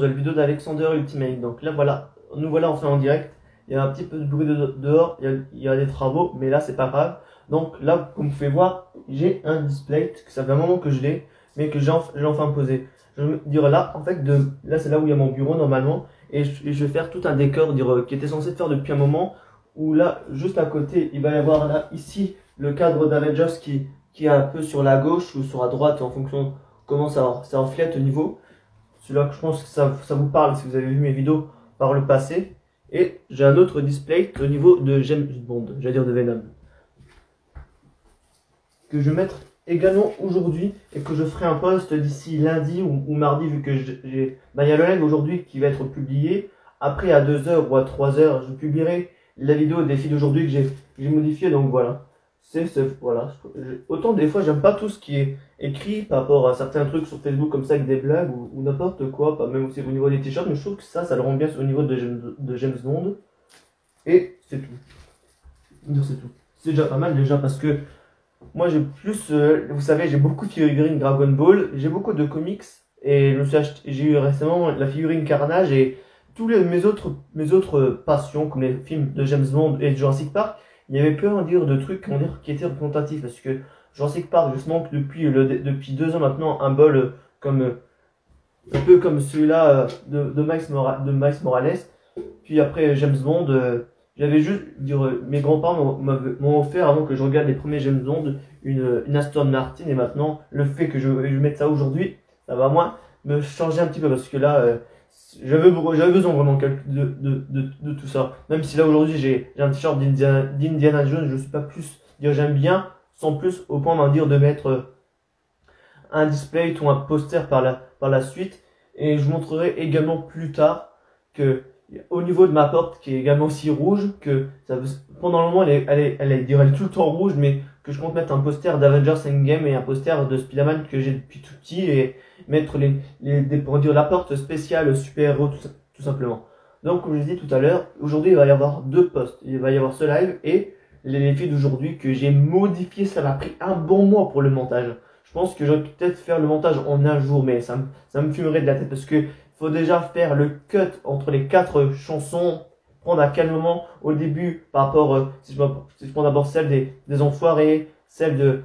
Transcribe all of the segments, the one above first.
dans la vidéo d'Alexander Ultimate. Donc là voilà, nous voilà enfin en direct. Il y a un petit peu de bruit dehors, il y, a, des travaux, mais là c'est pas grave. Donc là, comme vous pouvez voir, j'ai un display, que ça fait un moment que je l'ai, mais que j'ai enfin posé. Je vais dire là, en fait, de, là c'est là où il y a mon bureau normalement, et je, vais faire tout un décor dire, qui était censé faire depuis un moment, où là, juste à côté, il va y avoir là, ici, le cadre d'Avengers qui, qui est un peu sur la gauche ou sur la droite en fonction de comment ça, ça reflète au niveau. Celui-là, je pense que ça, vous parle si vous avez vu mes vidéos par le passé. Et j'ai un autre display au niveau de James Bond, j'allais dire de Venom. Que je vais mettre également aujourd'hui et que je ferai un post d'ici lundi ou, mardi vu que j'ai... Ben, il y a le aujourd'hui qui va être publié. Après à 2h ou à 3h, je publierai la vidéo des filles d'aujourd'hui que j'ai modifié. Donc voilà c'est voilà. Autant des fois j'aime pas tout ce qui est écrit par rapport à certains trucs sur Facebook comme ça avec des blagues ou, n'importe quoi pas même aussi au niveau des t-shirts mais je trouve que ça ça le rend bien au niveau de, de James Bond. Et c'est tout. C'est tout. C'est déjà pas mal déjà parce que moi j'ai plus euh, vous savez j'ai beaucoup de figurines Dragon Ball j'ai beaucoup de comics et j'ai eu récemment la figurine Carnage et tous mes autres mes autres passions comme les films de James Bond et Jurassic Park il y avait peu dire de trucs qui étaient représentatifs parce que Park justement que depuis le, depuis deux ans maintenant un bol euh, comme euh, un peu comme celui-là euh, de, Max Morales. Puis après James Bond j'avais juste mes grands-parents m'ont offert avant que je regarde les premiers James Bond une, une Aston Martin et maintenant le fait que je, je mette ça aujourd'hui ça va moins me changer un petit peu parce que là j'avais besoin vraiment de, de, de, tout ça. Même si là aujourd'hui j'ai un t-shirt d'Indiana Jones, je suis pas plus dire j'aime bien, sans plus au point d'en dire de mettre un display ou un poster par la, par la suite. Et je montrerai également plus tard que au niveau de ma porte qui est également aussi rouge, que pendant le moment elle est, elle est, elle est, elle est tout le temps rouge, mais que je compte mettre un poster d'Avengers Endgame et un poster de Spider-Man que j'ai depuis tout petit et mettre les, les pour dire la porte spéciale super-héros tout, tout, simplement. Donc comme je l'ai dit tout à l'heure, aujourd'hui il va y avoir deux posts. Il va y avoir ce live et les filles d'aujourd'hui que j'ai modifié. Ça m'a pris un bon mois pour le montage. Je pense que j'aurais peut-être faire le montage en un jour, mais ça, ça me fumerait de la tête parce que faut déjà faire le cut entre les quatre chansons, prendre à quel moment au début par rapport, euh, si, je, prends d'abord celle des, des enfoirés, celle de,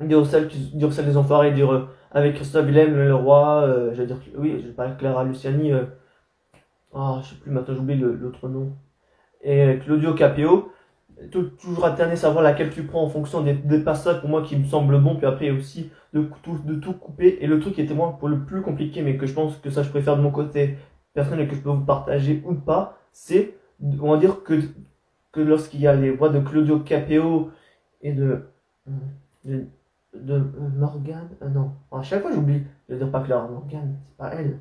dire celle, dire celle des enfoirés, dire euh, avec Christophe Willem, le roi, euh, j'allais dire, oui, je parler Clara Luciani, euh, oh, je sais plus, maintenant j'oublie l'autre nom, et Claudio Capéo, toujours alterner, savoir laquelle tu prends en fonction des, des, passages pour moi qui me semblent bons, puis après aussi de tout, de tout couper. Et le truc qui était moi pour le plus compliqué, mais que je pense que ça je préfère de mon côté personnel que je peux vous partager ou pas, c'est, on va dire que, que lorsqu'il y a les voix de Claudio Capéo et de, de de Morgane. Euh, non, à chaque fois j'oublie. Veux dire pas Clara Morgane, c'est pas elle.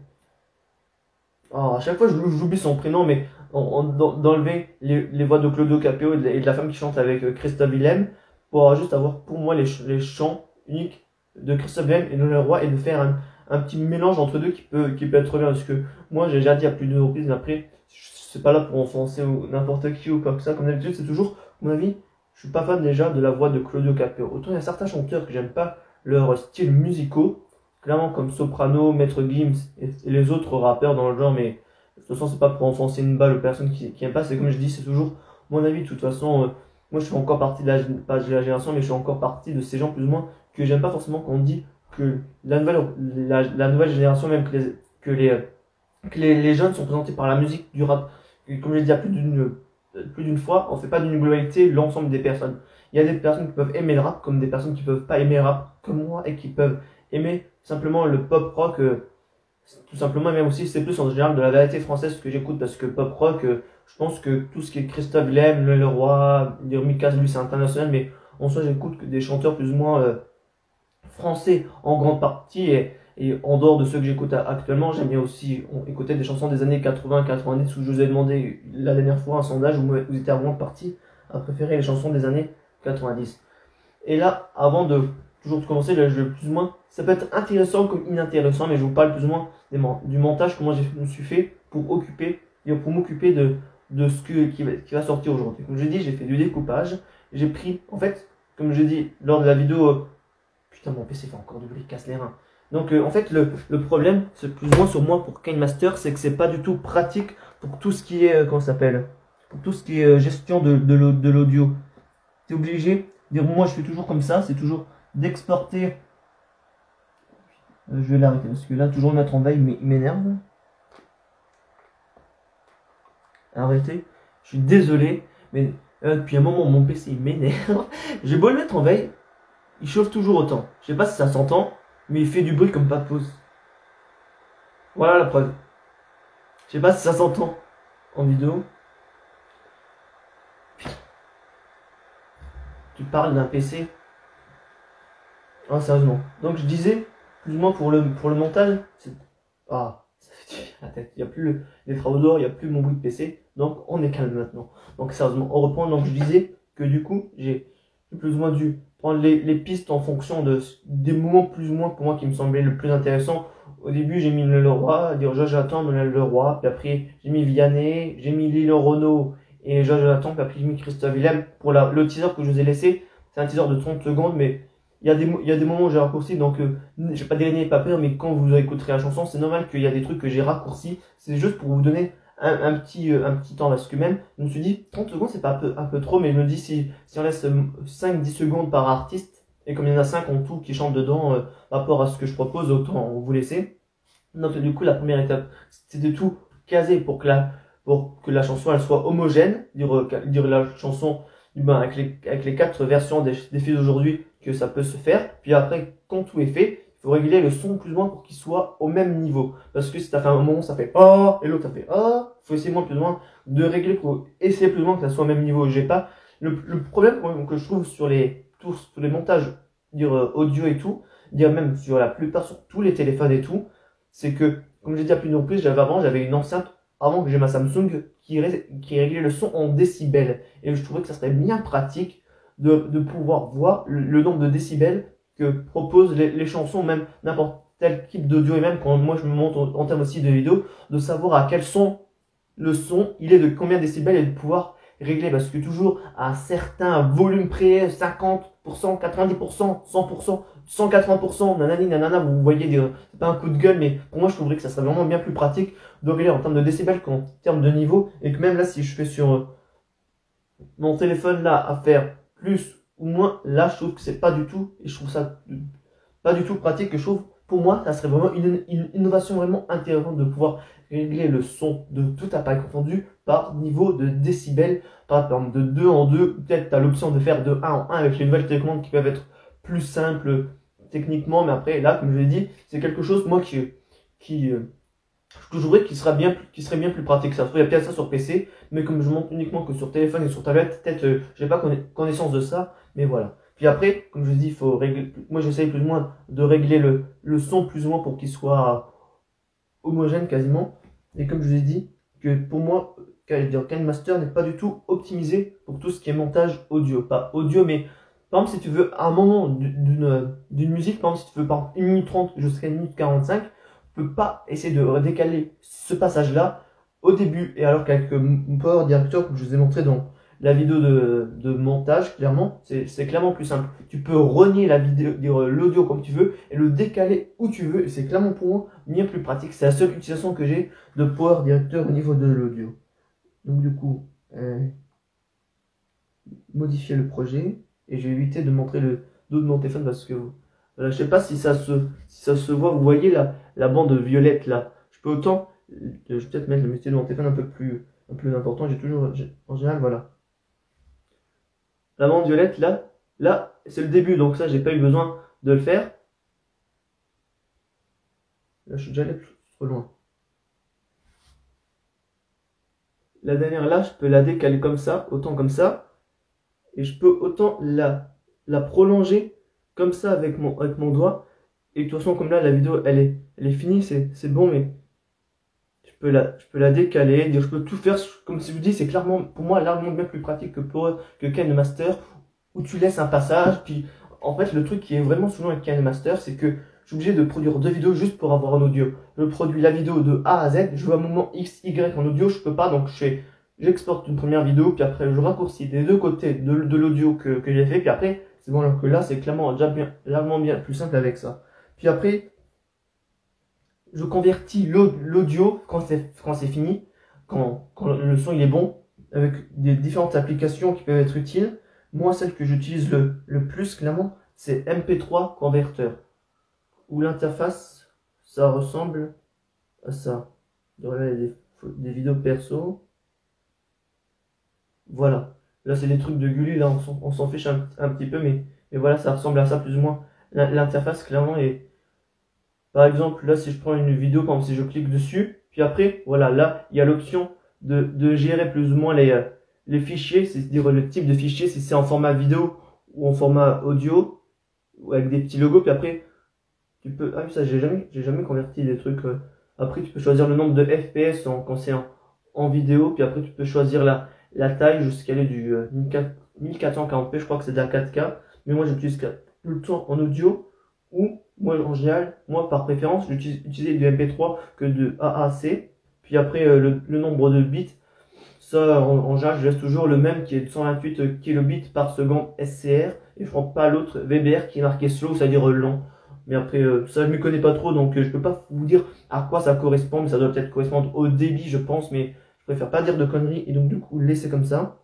Oh, à chaque fois j'oublie son prénom, mais d'enlever les, les voix de Claudio Capéo et de, la, femme qui chante avec euh, Christophe Willem pour juste avoir pour moi les, les chants uniques de Christophe Willem et de le roi et de faire un, un, petit mélange entre deux qui peut, qui peut être bien parce que moi j'ai déjà dit à plus de reprises, mais après c'est pas là pour enfoncer n'importe qui ou quoi que ça, comme d'habitude c'est toujours, mon avis, je suis pas fan déjà de la voix de Claudio Capéo. Autant il y a certains chanteurs que j'aime pas leur style musicaux, clairement comme Soprano, Maître Gims et, les autres rappeurs dans le genre, mais de toute façon c'est pas pour enfoncer une balle aux personnes qui, qui aiment pas, c'est comme je dis, c'est toujours mon avis. De toute façon, euh, moi je suis encore partie de la, pas de la génération, mais je suis encore partie de ces gens plus ou moins que j'aime pas forcément quand on dit que la nouvelle, la, nouvelle génération, même que les, que les, les, jeunes sont présentés par la musique du rap. comme je l'ai dit plus d'une plus d'une fois, on fait pas d'une globalité l'ensemble des personnes. Il y a des personnes qui peuvent aimer le rap comme des personnes qui peuvent pas aimer le rap comme moi et qui peuvent aimer simplement le pop rock euh, tout simplement même aussi c'est plus en général de la variété française que j'écoute parce que pop rock euh, je pense que tout ce qui est Christophe Willem, Le Leroy, Mikaz lui c'est international mais en soi j'écoute des chanteurs plus ou moins euh, français en grande partie et et en dehors de ceux que j'écoute actuellement, j'aime bien aussi écouter des chansons des années 80-90 où je vous ai demandé la dernière fois un sondage où vous étiez vraiment parti à préférer les chansons des années 90. Et là, avant de toujours commencer, là, je plus ou moins, ça peut être intéressant comme inintéressant, mais je vous parle plus ou moins du montage, comment je me suis fait pour occuper, pour m'occuper de, de ce que, qui, va, qui va sortir aujourd'hui. Comme je dit, j'ai fait du découpage, j'ai pris, en fait, comme je dis lors de la vidéo, putain, mon PC fait encore du bruit, casse les reins. Donc euh, en fait le, le problème, c'est plus ou moins sur moi pour KineMaster, c'est que c'est pas du tout pratique pour tout ce qui est, euh, comment s'appelle Pour tout ce qui est euh, gestion de, de l'audio. T'es obligé, moi je fais toujours comme ça, c'est toujours d'exporter. je vais l'arrêter parce que là toujours mettre en veille m'énerve. Arrêtez. Je suis désolé, mais depuis un moment mon PC m'énerve. J'ai beau le mettre en veille, il chauffe toujours autant. Je sais pas si ça s'entend, mais il fait du bruit comme pas de pause. Voilà la preuve. Je sais pas si ça s'entend en vidéo. Tu parles d'un PC. Ah, sérieusement. Donc je disais, plus ou moins pour le, pour le montage. Ah, ça fait la tête. Il n'y a plus les travaux dehors, il n'y a plus mon bruit de PC. Donc on est calme maintenant. Donc sérieusement, on reprend. Donc je disais que du coup, j'ai plus ou moins dû prendre les, les, pistes en fonction de des moments plus ou moins pour moi qui me semblaient le plus intéressant. Au début, j'ai mis le Leroy, dire Georges Attend, le Leroy, puis après j'ai mis Vianney, j'ai mis Lilian Renault et Georges Attend, puis après j'ai mis Christophe Willem pour la, le teaser que je vous ai laissé. C'est un teaser de 30 secondes, mais il y a des, il y a des moments où j'ai raccourci, donc euh, j'ai pas dégainé pas peur, mais quand vous écouterez la chanson, c'est normal qu'il y a des trucs que j'ai raccourcis. C'est juste pour vous donner un, petit, euh, un petit temps parce que même, je me suis dit 30 secondes c'est pas un peu, un peu trop, mais je me dis si, si on laisse 5-10 euh, secondes par artiste, et comme il y en a 5 en tout qui chantent dedans euh, par rapport à ce que je propose, autant vous laisser. Donc du coup la première étape c'était tout caser pour que la, pour que la chanson elle soit homogène, dire, dire la chanson ben, avec, les, avec les quatre versions des, des filles d'aujourd'hui que ça peut se faire, puis après quand tout est fait, faut régler le son plus ou moins pour qu'il soit au même niveau. Parce que si t'as fait un moment, ça fait oh, et l'autre ça fait oh, faut essayer moins plus ou moins de régler pour essayer plus ou moins que ça soit au même niveau. J'ai pas, le, le, problème que je trouve sur les, tous, sur les montages, dire euh, audio et tout, dire même sur la plupart, sur tous les téléphones et tout, c'est que, comme j'ai dit à plus de j'avais avant, j'avais une enceinte, avant que j'ai ma Samsung, qui, qui réglait le son en décibels. Et je trouvais que ça serait bien pratique de, de pouvoir voir le nombre de décibels que proposent les, chansons, même n'importe quel type d'audio, et même quand moi je me montre en, termes aussi de vidéo, de savoir à quel son le son, il est de combien de décibels et de pouvoir régler, parce que toujours à un certain volume près, 50%, 90%, 100%, 180%, nanani, nanana, vous voyez, c'est pas un coup de gueule, mais pour moi je trouverais que ça serait vraiment bien plus pratique de régler en termes de décibels qu'en termes de niveau, et que même là, si je fais sur euh, mon téléphone là, à faire plus ou moins là je trouve que c'est pas du tout et je trouve ça pas du tout pratique que je trouve pour moi ça serait vraiment une, innovation vraiment intéressante de pouvoir régler le son de tout appareil confondu par niveau de décibels par exemple de 2 en 2 peut-être tu as l'option de faire de 1 en 1 avec les nouvelles télécommandes qui peuvent être plus simples techniquement mais après là comme je l'ai dit c'est quelque chose moi qui qui euh, je trouverais qu'il sera bien qui serait bien plus pratique. Ça il y a peut-être ça sur PC mais comme je montre uniquement que sur téléphone et sur tablette peut-être euh, j'ai pas connaissance de ça mais voilà. Puis après comme je vous dis faut moi j'essaye plus ou moins de régler le, son plus ou moins pour qu'il soit homogène quasiment. Et comme je vous ai dit que pour moi Master n'est pas du tout optimisé pour tout ce qui est montage audio. Pas audio mais par exemple si tu veux un moment d'une musique par exemple si tu veux par 1 minute 30 jusqu'à 1 minute 45 peut pas essayer de décaler ce passage-là au début. Et alors qu'avec Power Director, comme je vous ai montré dans la vidéo de, montage, clairement, c'est clairement plus simple. Tu peux renier la vidéo, l'audio comme tu veux et le décaler où tu veux. C'est clairement pour moi bien plus pratique. C'est la seule utilisation que j'ai de Power Director au niveau de l'audio. Donc du coup, euh, modifier le projet et j'ai évité de montrer le dos de mon téléphone parce que je je sais pas si ça se, voit. Vous voyez la, bande violette là. Je peux autant, je vais peut-être mettre le métier de mon téléphone un peu plus, un peu plus important. J'ai toujours, en général, voilà. La bande violette là, là, c'est le début, donc ça, j'ai pas eu besoin de le faire. Là, je suis déjà allé trop loin. La dernière là, je peux la décaler comme ça, autant comme ça. Et je peux autant la, la prolonger comme ça avec mon, doigt. Et de toute façon, comme là, la vidéo, elle est, elle est finie, c'est bon, mais je peux la, je peux la décaler, je peux tout faire, comme si je vous dis, c'est clairement, pour moi, largement bien plus pratique que pour, que Ken Master, où tu laisses un passage, puis, en fait, le truc qui est vraiment souvent avec Ken Master, c'est que je suis obligé de produire deux vidéos juste pour avoir un audio. Je produis la vidéo de A à Z, je veux un moment X, Y en audio, je peux pas, donc je fais, j'exporte une première vidéo, puis après, je raccourcis des deux côtés de, de l'audio que, que j'ai fait, puis après, c'est bon, alors que là, c'est clairement déjà bien, largement bien plus simple avec ça. Puis après, je convertis l'audio quand c'est quand c'est fini, quand, le son il est bon, avec des différentes applications qui peuvent être utiles. Moi, celle que j'utilise le, le plus clairement, c'est MP3 converteur. Où l'interface, ça ressemble à ça. Des, des vidéos perso. Voilà. Là, c'est des trucs de Gulli, là, on s'en fiche un, un, petit peu, mais, mais voilà, ça ressemble à ça plus ou moins. L'interface, clairement, est. Par exemple, là, si je prends une vidéo, par si je clique dessus, puis après, voilà, là, il y a l'option de, de gérer plus ou moins les, euh, les fichiers, c'est-à-dire le type de fichier, si c'est en format vidéo ou en format audio, ou avec des petits logos, puis après, tu peux, ah oui, ça, j'ai jamais, j'ai jamais converti des trucs, euh, après, tu peux choisir le nombre de FPS quand c'est en, en, vidéo, puis après, tu peux choisir la, la taille jusqu'à aller du 1440p, euh, je crois que c'est de la 4K, mais moi, j'utilise tout le temps en audio, ou, moi, en général, moi, par préférence, j'utilise utiliser du MP3 que de AAC, puis après, le, le nombre de bits, ça, en, en général, je laisse toujours le même qui est de 128 kilobits par seconde SCR et je prends pas l'autre VBR qui est marqué slow, c'est-à-dire long. Mais après, euh, ça, je ne connais pas trop, donc euh, je peux pas vous dire à quoi ça correspond, mais ça doit peut-être correspondre au débit, je pense, mais je préfère pas dire de conneries et donc du coup laisser comme ça.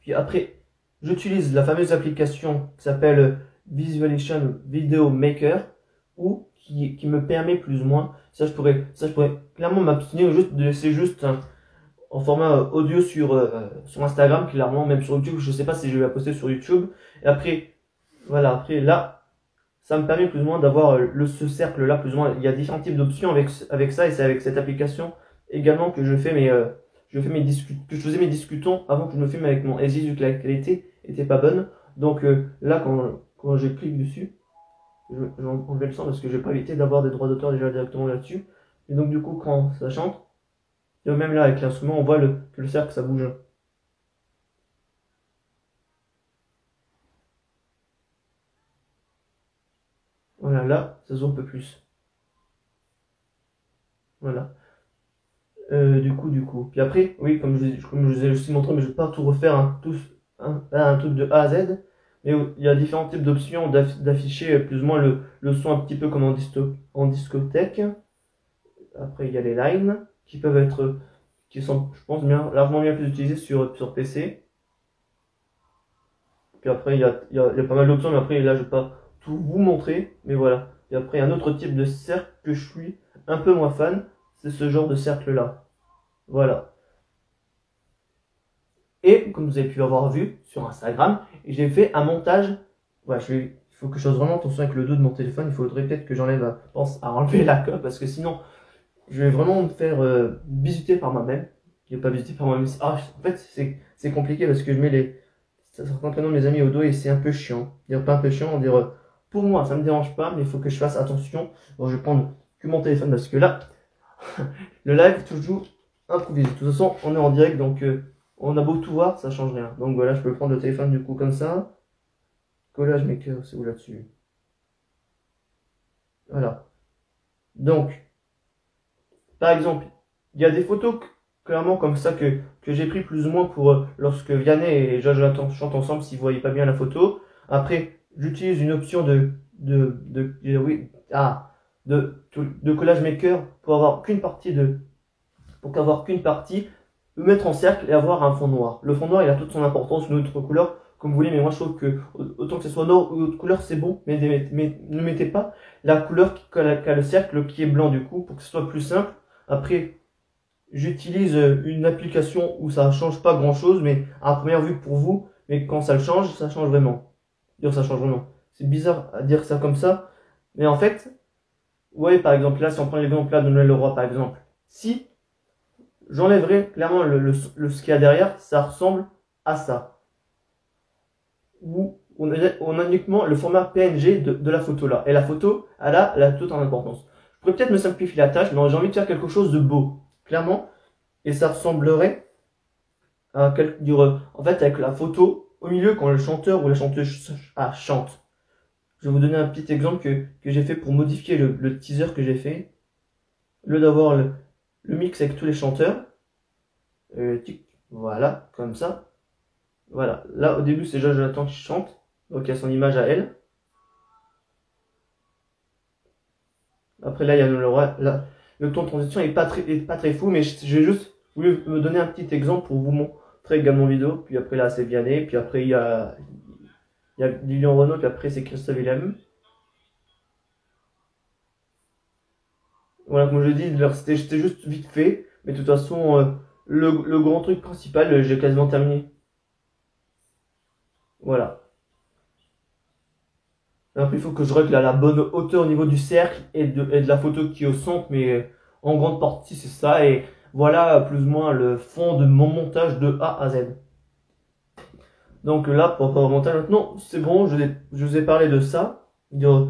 Puis après, j'utilise la fameuse application qui s'appelle Visualization Video Maker ou qui, qui me permet plus ou moins, ça je pourrais, ça je pourrais clairement m'abstenir juste de laisser juste en format audio sur, euh, sur Instagram, clairement, même sur YouTube. Je sais pas si je vais la poster sur YouTube. Et après, voilà, après là, ça me permet plus ou moins d'avoir euh, ce cercle là, plus ou moins. Il y a différents types d'options avec, avec ça et c'est avec cette application également que je fais mes, euh, je fais mes que je faisais mes discutons avant que je me filme avec mon SJ vu que la qualité était pas bonne. Donc là, quand, quand je clique dessus, je, vais le son parce que je vais pas éviter d'avoir des droits d'auteur déjà directement là-dessus. Et donc du coup, quand ça chante, et même là, avec l'instrument, on voit le, que le cercle, ça bouge. Voilà, là, ça voit un peu plus. Voilà. Euh, du coup, du coup. Puis après, oui, comme je, comme je vous ai aussi montré, mais je vais pas tout refaire, un, tout, un, un, truc de A à Z. Mais il y a différents types d'options d'afficher plus ou moins le, le, son un petit peu comme en, en discothèque. Après, il y a les lines qui peuvent être, qui sont, je pense, bien, largement bien plus utilisés sur, sur PC. Puis après, il y a, il y a, il y a pas mal d'options, mais après, là, je vais pas tout vous montrer, mais voilà. Et après, un autre type de cercle que je suis un peu moins fan, c'est ce genre de cercle-là. Voilà. Et, comme vous avez pu avoir vu sur Instagram, j'ai fait un montage. Voilà, je il faut que je fasse vraiment attention avec le dos de mon téléphone. Il faudrait peut-être que j'enlève, pense, à enlever la coque, parce que sinon, je vais vraiment me faire euh, par moi-même. Je vais pas visiter par moi-même. Ah, en fait, c'est compliqué parce que je mets les certains prénoms de mes amis au dos et c'est un peu chiant. Dire pas un peu chiant, dire euh, pour moi, ça me dérange pas, mais il faut que je fasse attention. Bon, je vais prendre que mon téléphone parce que là, le live toujours improvisé. De toute façon, on est en direct, donc euh, on a beau tout voir, ça change rien. Donc voilà, je peux prendre le téléphone du coup comme ça. Collage maker, c'est où là-dessus? Voilà. Donc, par exemple, il y a des photos clairement comme ça que, que j'ai pris plus ou moins pour euh, lorsque Vianney et Jonathan chantent ensemble s'ils voyaient pas bien la photo. Après, j'utilise une option de, de, de, oui, ah, de, de collage maker pour avoir qu'une partie de, pour qu'avoir qu'une partie, le mettre en cercle et avoir un fond noir. Le fond noir, il a toute son importance, une autre couleur, comme vous voulez, mais moi je trouve que autant que ce soit noir ou autre couleur, c'est bon, mais, ne mettez pas la couleur qui a le cercle qui est blanc du coup, pour que ce soit plus simple. Après, j'utilise une application où ça change pas grand chose, mais à première vue pour vous, mais quand ça le change, ça change vraiment. Dire ça change vraiment. C'est bizarre à dire ça comme ça, mais en fait, ouais, par exemple, là, si on prend l'exemple là de Noël Leroy, par exemple, si j'enlèverais clairement le, le, ce qu'il y a derrière, ça ressemble à ça. Où on a, on a uniquement le format PNG de, de la photo là. Et la photo, elle a, elle a toute en importance pourrais peut-être me simplifier la tâche, mais j'ai envie de faire quelque chose de beau, clairement. Et ça ressemblerait à quelque, en fait, avec la photo au milieu quand le chanteur ou la chanteuse ah, chante. Je vais vous donner un petit exemple que, que j'ai fait pour modifier le, le teaser que j'ai fait. Lieu d'avoir le, mix avec tous les chanteurs, euh, voilà, comme ça. Voilà, là au début c'est déjà Jonathan qui chante, donc il y a son image à elle. Après là, il y a le, là, le temps de transition est pas très, pas très fou, mais j'ai juste voulu me donner un petit exemple pour vous montrer également vidéo. Puis après là, c'est Vianney. Puis après, il y a, il y a Lilian Renault. Puis après, c'est Christophe Willem. Voilà, comme je dis, c'était juste vite fait. Mais de toute façon, euh, le, grand truc principal, euh, j'ai quasiment terminé. Voilà. Après, il faut que je règle la bonne hauteur au niveau du cercle et de, la photo qui est au centre, mais euh, en grande partie, c'est ça. Et voilà plus ou moins le fond de mon montage de A à Z. Donc là, pour le montage, maintenant, c'est bon, je, je, vous ai parlé de ça, de,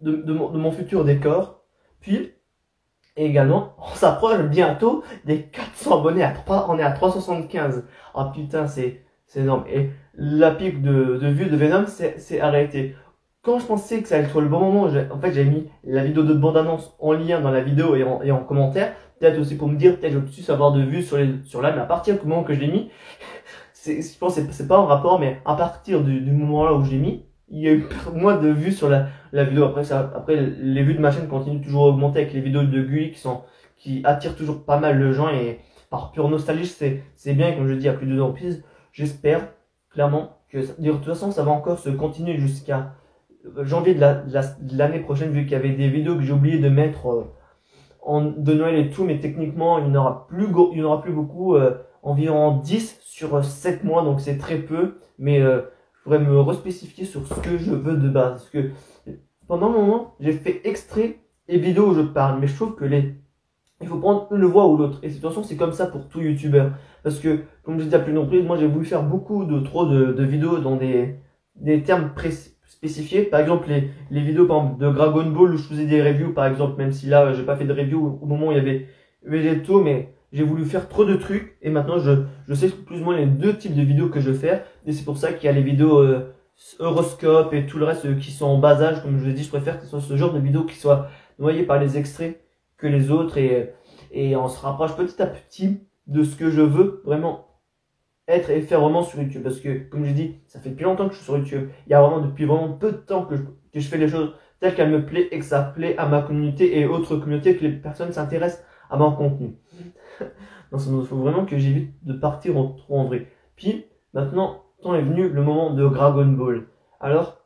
mon, futur décor. Puis, également, on s'approche bientôt des 400 abonnés à 3, on est à 375. Ah putain, c'est, énorme. Et la pique de, de vue de Venom, c'est arrêté quand je pensais que ça allait être le bon moment, en fait, j'ai mis la vidéo de bande-annonce en lien dans la vidéo et en, et en commentaire. Peut-être aussi pour me dire, peut-être je vais plus avoir de vues sur les, sur là, mais à partir du moment que je l'ai mis, je pense c'est pas en rapport, mais à partir du, du moment là où je l'ai mis, il y a eu moins de vues sur la, la vidéo. Après, ça, après, les vues de ma chaîne continuent toujours à augmenter avec les vidéos de Gui qui sont, qui attirent toujours pas mal de gens et par pure nostalgie, c'est, c'est bien, comme je dis à plus de deux reprises. J'espère, clairement, que, de toute façon, ça va encore se continuer jusqu'à janvier de l'année prochaine, vu qu'il y avait des vidéos que j'ai oublié de mettre euh, en, de Noël et tout, mais techniquement, il n'y aura plus, il n'y aura plus beaucoup, euh, environ 10 sur 7 mois, donc c'est très peu, mais euh, je pourrais me respécifier sur ce que je veux de base. Parce que pendant le moment, j'ai fait extrait et vidéo où je parle, mais je trouve que les il faut prendre une voix ou l'autre. Et de toute façon, c'est comme ça pour tout youtubeur. Parce que, comme je disais à plus de moi j'ai voulu faire beaucoup de trop de, de vidéos dans des, des termes précis spécifié. Par exemple, les, les vidéos par exemple, de Dragon Ball où je faisais des reviews, par exemple, même si là, j'ai pas fait de review au moment où il y avait Végétaux, mais j'ai voulu faire trop de trucs et maintenant je, je sais plus ou moins les deux types de vidéos que je veux faire. Et c'est pour ça qu'il y a les vidéos euh, horoscope et tout le reste euh, qui sont en bas âge. Comme je vous ai dit, je préfère que ce soit ce genre de vidéos qui soient noyées par les extraits que les autres et, et on se rapproche petit à petit de ce que je veux vraiment être et faire vraiment sur YouTube. Parce que, comme je dis, ça fait depuis longtemps que je suis sur YouTube. Il y a vraiment depuis vraiment peu de temps que je, que je fais les choses telles qu'elles me plaisent et que ça plaît à ma communauté et autres communautés, que les personnes s'intéressent à mon contenu. Donc, il faut vraiment que j'évite de partir en trop en vrai. Puis, maintenant, temps est venu le moment de Dragon Ball? Alors,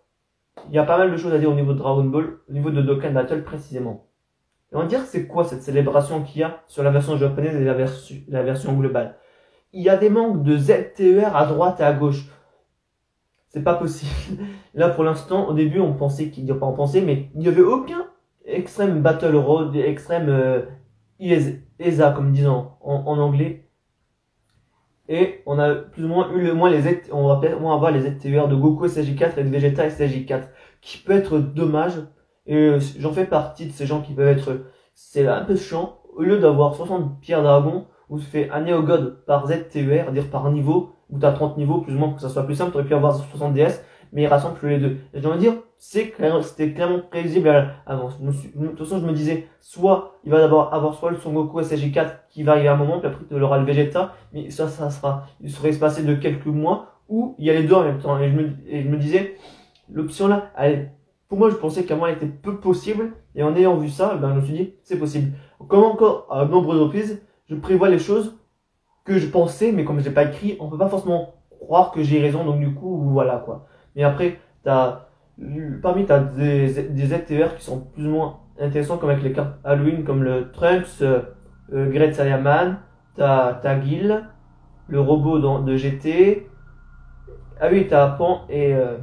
il y a pas mal de choses à dire au niveau de Dragon Ball, au niveau de Dokkan Battle précisément. On va dire c'est quoi cette célébration qu'il y a sur la version japonaise et la, version globale? Il y a des manques de ZTER à droite et à gauche. C'est pas possible. Là, pour l'instant, au début, on pensait qu'il n'y a pas en penser, mais il n'y avait aucun extrême Battle Road, extrême ESA, comme disent en, en, anglais. Et on a plus ou moins eu le moins les Z, on va peut-être avoir les ZTER de Goku SJ4 et de Vegeta SJ4, qui peut être dommage. Et euh, j'en fais partie de ces gens qui peuvent être, c'est un peu chiant. Au lieu d'avoir 60 pierres dragon, où se fait un God par ZTER, dire par niveau, où tu as 30 niveaux, plus ou moins pour que ça soit plus simple, tu aurais pu avoir 60 DS, mais il rassemble les deux. Et j'ai envie de dire, c'est c'était clairement prévisible avant. De toute façon, je me disais, soit il va d'abord avoir soit le Son Goku SSJ4 qui va arriver à un moment, puis après tu auras le Vegeta, mais ça, ça sera, il serait espacé de quelques mois, ou il y a les deux en même temps. Et je me, disais, l'option là, elle, pour moi, je pensais qu'avant elle était peu possible, et en ayant vu ça, ben, je me suis dit, c'est possible. Comme encore à nombreuses reprises, je prévois les choses que je pensais, mais comme je l'ai pas écrit, on peut pas forcément croire que j'ai raison, donc du coup, voilà quoi. Mais après, t'as, parmi t'as des, des ZTR qui sont plus ou moins intéressants, comme avec les cartes Halloween, comme le Trunks, euh, euh Great Saiyaman, t'as, Gil, le robot de GT, ah oui, t'as Pan et, euh,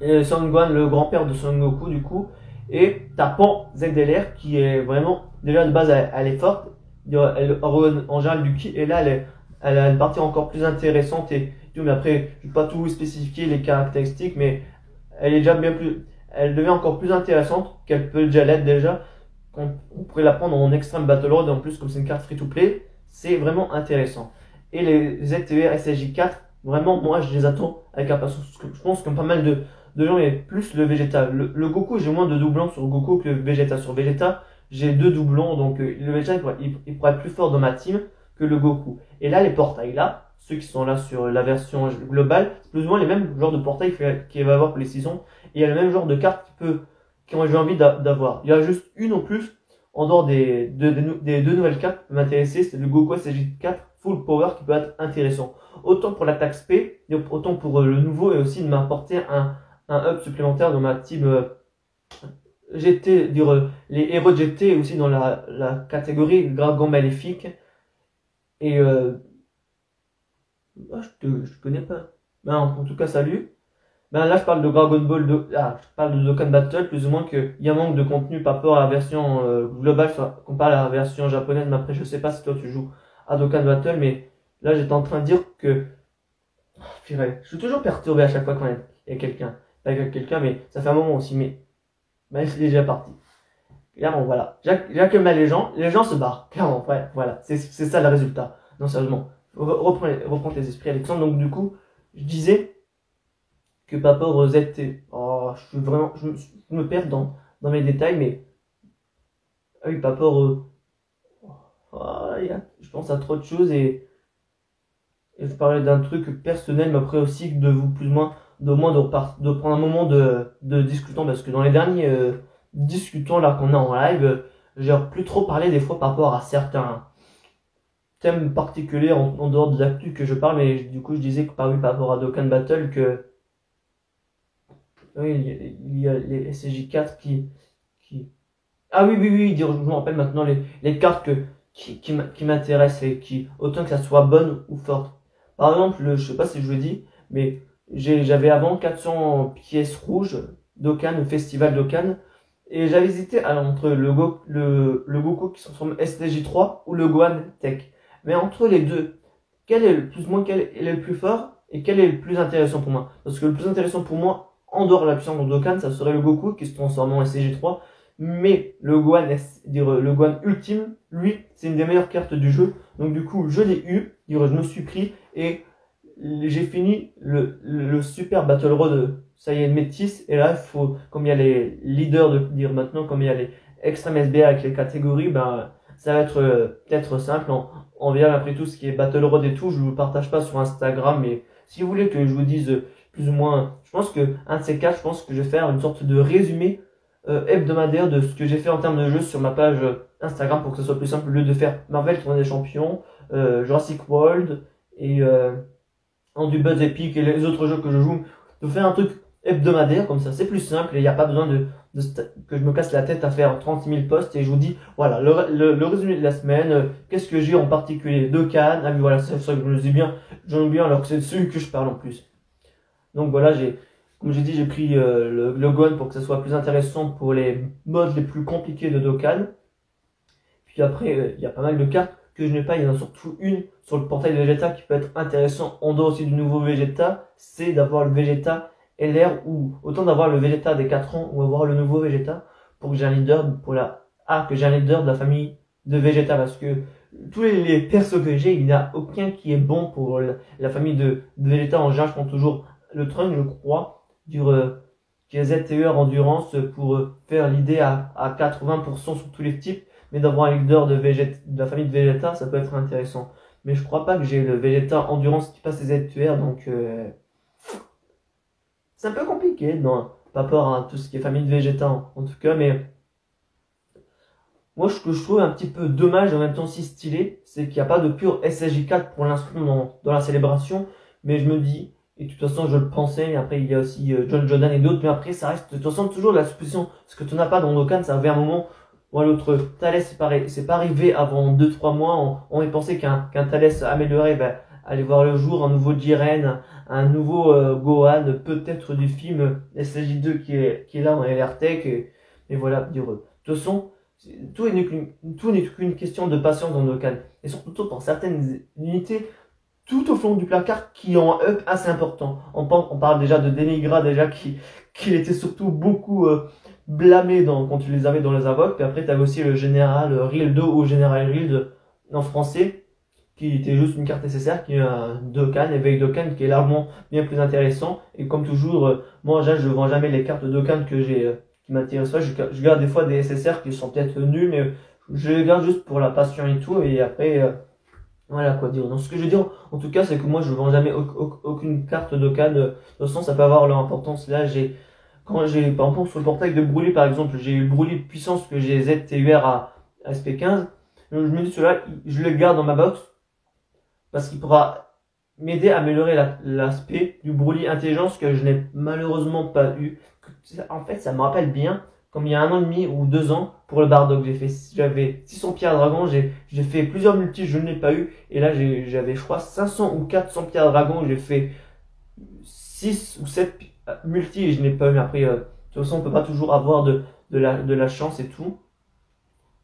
le grand-père de Son Goku, du coup, et t'as Pan ZLR, qui est vraiment, déjà de base, elle est forte, elle en général du qui et là elle, elle a une partie encore plus intéressante et mais après je vais pas tout spécifier les caractéristiques mais elle est déjà bien plus elle devient encore plus intéressante qu'elle peut déjà l'être déjà. On, pourrait la prendre en extreme battle road en plus comme c'est une carte free to play c'est vraiment intéressant. Et les ZTR SSJ4 vraiment moi je les attends avec impatience je pense que pas mal de, de gens mais plus le Vegeta. Le, Goku j'ai moins de doublons sur Goku que Vegeta. Sur Vegeta j'ai deux doublons, donc euh, le Vegeta il pourrait, être plus fort dans ma team que le Goku. Et là, les portails là, ceux qui sont là sur la version globale, c'est plus ou moins les mêmes genres de portails qu'il va avoir pour les saisons. Et il y a le même genre de carte qui peut qui j'ai envie d'avoir. Il y a juste une en plus, en dehors des, deux nouvelles cartes qui m'intéresser, c'est le Goku SJ4 Full Power qui peut être intéressant. Autant pour l'attaque SP, autant pour euh, le nouveau et aussi de m'apporter un, un up supplémentaire dans ma team euh, GT, dire, euh, les héros de GT aussi dans la, la catégorie Dragon Maléfique. Et ah, je, te, je connais pas. Ben, en, tout cas, salut. Ben là, je parle de Dragon Ball, de, ah, je parle de Dokkan Battle, plus ou moins qu'il y a un manque de contenu par rapport à la version euh, globale, comparé à la version japonaise. Mais après, je sais pas si toi tu joues à Dokkan Battle, mais là, j'étais en train de dire que. Oh, je suis toujours perturbé à chaque fois quand il y a quelqu'un. Pas avec quelqu'un, mais ça fait un moment aussi. Mais ben, c'est déjà parti. Clairement, voilà. J'accumule les gens, les gens se barrent. Clairement, ouais, voilà. C'est ça le résultat. Non, sérieusement. Reprends, tes esprits, Alexandre. Donc, du coup, je disais que par rapport aux ZT, oh, je me, perds dans, mes détails, mais, ah oui, par rapport oh, je pense à trop de choses et, je parlais d'un truc personnel, mais après aussi de vous plus ou moins, de moins de, de prendre un moment de, de discutant, parce que dans les derniers, euh, discutons là qu'on est en live, j'ai plus trop parlé des fois par rapport à certains thèmes particuliers en, dehors de l'actu que je parle, mais du coup je disais que par, rapport à Dokkan Battle que oui, il y a les SCJ4 qui, qui... Ah oui, oui, oui, je me rappelle maintenant les, les cartes que, qui, qui, m'intéressent et qui, autant que ça soit bonne ou forte. Par exemple, je sais pas si je vous dis, mais j'avais avant 400 pièces rouges d'Okan, festival d'Okan, et j'avais hésité entre le, Go, le, le Goku qui se transforme STJ3 ou le Gohan Tech. Mais entre les deux, quel est le plus moins quel est le plus fort et quel est le plus intéressant pour moi? Parce que le plus intéressant pour moi, en dehors de la puissance de Dokkan, ça serait le Goku qui se transforme en STJ3. Mais le Gohan, dire, le Gohan ultime, lui, c'est une des meilleures cartes du jeu. Donc du coup, je l'ai eu, dire, je me suis pris et j'ai fini le, super Battle Road Saiyan Métis. Et là, faut, comme il y a les leaders de dire maintenant, comme il y a les Extreme SBA avec les catégories, ben, ça va être euh, peut-être simple. On, on verra après tout ce qui est Battle Road et tout. Je vous partage pas sur Instagram, mais si vous voulez que je vous dise euh, plus ou moins, je pense que un de ces cas, je pense que je vais faire une sorte de résumé euh, hebdomadaire de ce que j'ai fait en termes de jeu sur ma page Instagram pour que ce soit plus simple au lieu de faire Marvel Tournoi des Champions, Jurassic World et en du Buzz Epic et les autres jeux que je joue, de faire un truc hebdomadaire comme ça, c'est plus simple et il n'y a pas besoin de, que je me casse la tête à faire 30 000 posts et je vous dis, voilà, le, le, résumé de la semaine, euh, qu'est-ce que j'ai en particulier de Cannes, ah oui voilà, c'est ça que je le dis bien, ai bien alors que c'est de celui que je parle en plus. Donc voilà, j'ai, comme j'ai dit, j'ai pris euh, le, le pour que ça soit plus intéressant pour les modes les plus compliqués de Dokkan. Puis après, euh, il y a pas mal de cartes que je n'ai pas, il y en a surtout une sur le portail de Vegeta qui peut être intéressant en dehors aussi du nouveau Vegeta, c'est d'avoir le Vegeta LR ou autant d'avoir le Vegeta des 4 ans ou avoir le nouveau Vegeta pour que j'ai un leader pour la ah que j'ai un leader de la famille de Vegeta parce que tous les, persos que j'ai, il n'y a aucun qui est bon pour la, famille de, Vegeta en général. Je prends toujours le Trunk, je crois, du euh, qui est ZTE Endurance pour euh, faire l'idée à, à 80% sur tous les types mais d'avoir un leader de, Vegeta, de la famille de Vegeta, ça peut être intéressant. Mais je crois pas que j'ai le Vegeta Endurance qui passe les ZTR, donc euh, c'est un peu compliqué non, par rapport à tout ce qui est famille de Vegeta en, tout cas, mais moi ce que je trouve un petit peu dommage et en même temps si stylé, c'est qu'il n'y a pas de pur SSJ4 pour l'instant dans, la célébration, mais je me dis, et de toute façon je le pensais, et après il y a aussi euh, John Jordan et d'autres, mais après ça reste de toute façon toujours la supposition, parce que tu n'as pas dans Dokkan, ça avait un moment moi, l'autre, Thales, c'est pas arrivé avant 2-3 mois. On, on pensé qu'un qu'un Thales amélioré ben, allait voir le jour, un nouveau Jiren, un nouveau euh, Gohan, peut-être du film SSJ2 qui est, qui est là dans LR Tech. Et, et voilà, dire, de toute façon, tout n'est qu'une question de patience dans nos cas. Et surtout pour certaines unités, tout au fond du placard qui ont un up assez important. On, on parle déjà de Denigra, déjà qui, qui était surtout beaucoup euh, blâmé dans, quand tu les avais dans les invoques. Puis après, tu avais aussi le général Rild ou général Rild en français, qui était juste une carte nécessaire, qui est un Dokkan, éveil Dokkan, qui est largement bien plus intéressant. Et comme toujours, euh, moi, je ne vends jamais les cartes Dokkan que j'ai, euh, qui m'intéressent pas. Je, garde des fois des SSR qui sont peut-être nuls, mais je les garde juste pour la passion et tout. Et après, euh, voilà quoi dire. Donc ce que je veux dire, en tout cas, c'est que moi, je vends jamais aucune carte Dokkan. De toute façon, ça peut avoir leur importance. Là, j'ai quand j'ai, par exemple, sur le portail de Broly, par exemple, j'ai eu Broly puissance que j'ai ZTUR à, à SP15. Je me dis, celui-là, je le garde dans ma box parce qu'il pourra m'aider à améliorer l'aspect du Broly intelligence que je n'ai malheureusement pas eu. En fait, ça me rappelle bien comme il y a un an et demi ou deux ans pour le Bardock. J'ai fait, j'avais 600 pierres dragon, j'ai, fait plusieurs multis, je ne l'ai pas eu. Et là, j'avais, je crois, 500 ou 400 pierres dragon, j'ai fait 6 ou 7 multi et je n'ai pas eu. Après, euh, de toute façon, on peut pas toujours avoir de, de la, de la chance et tout.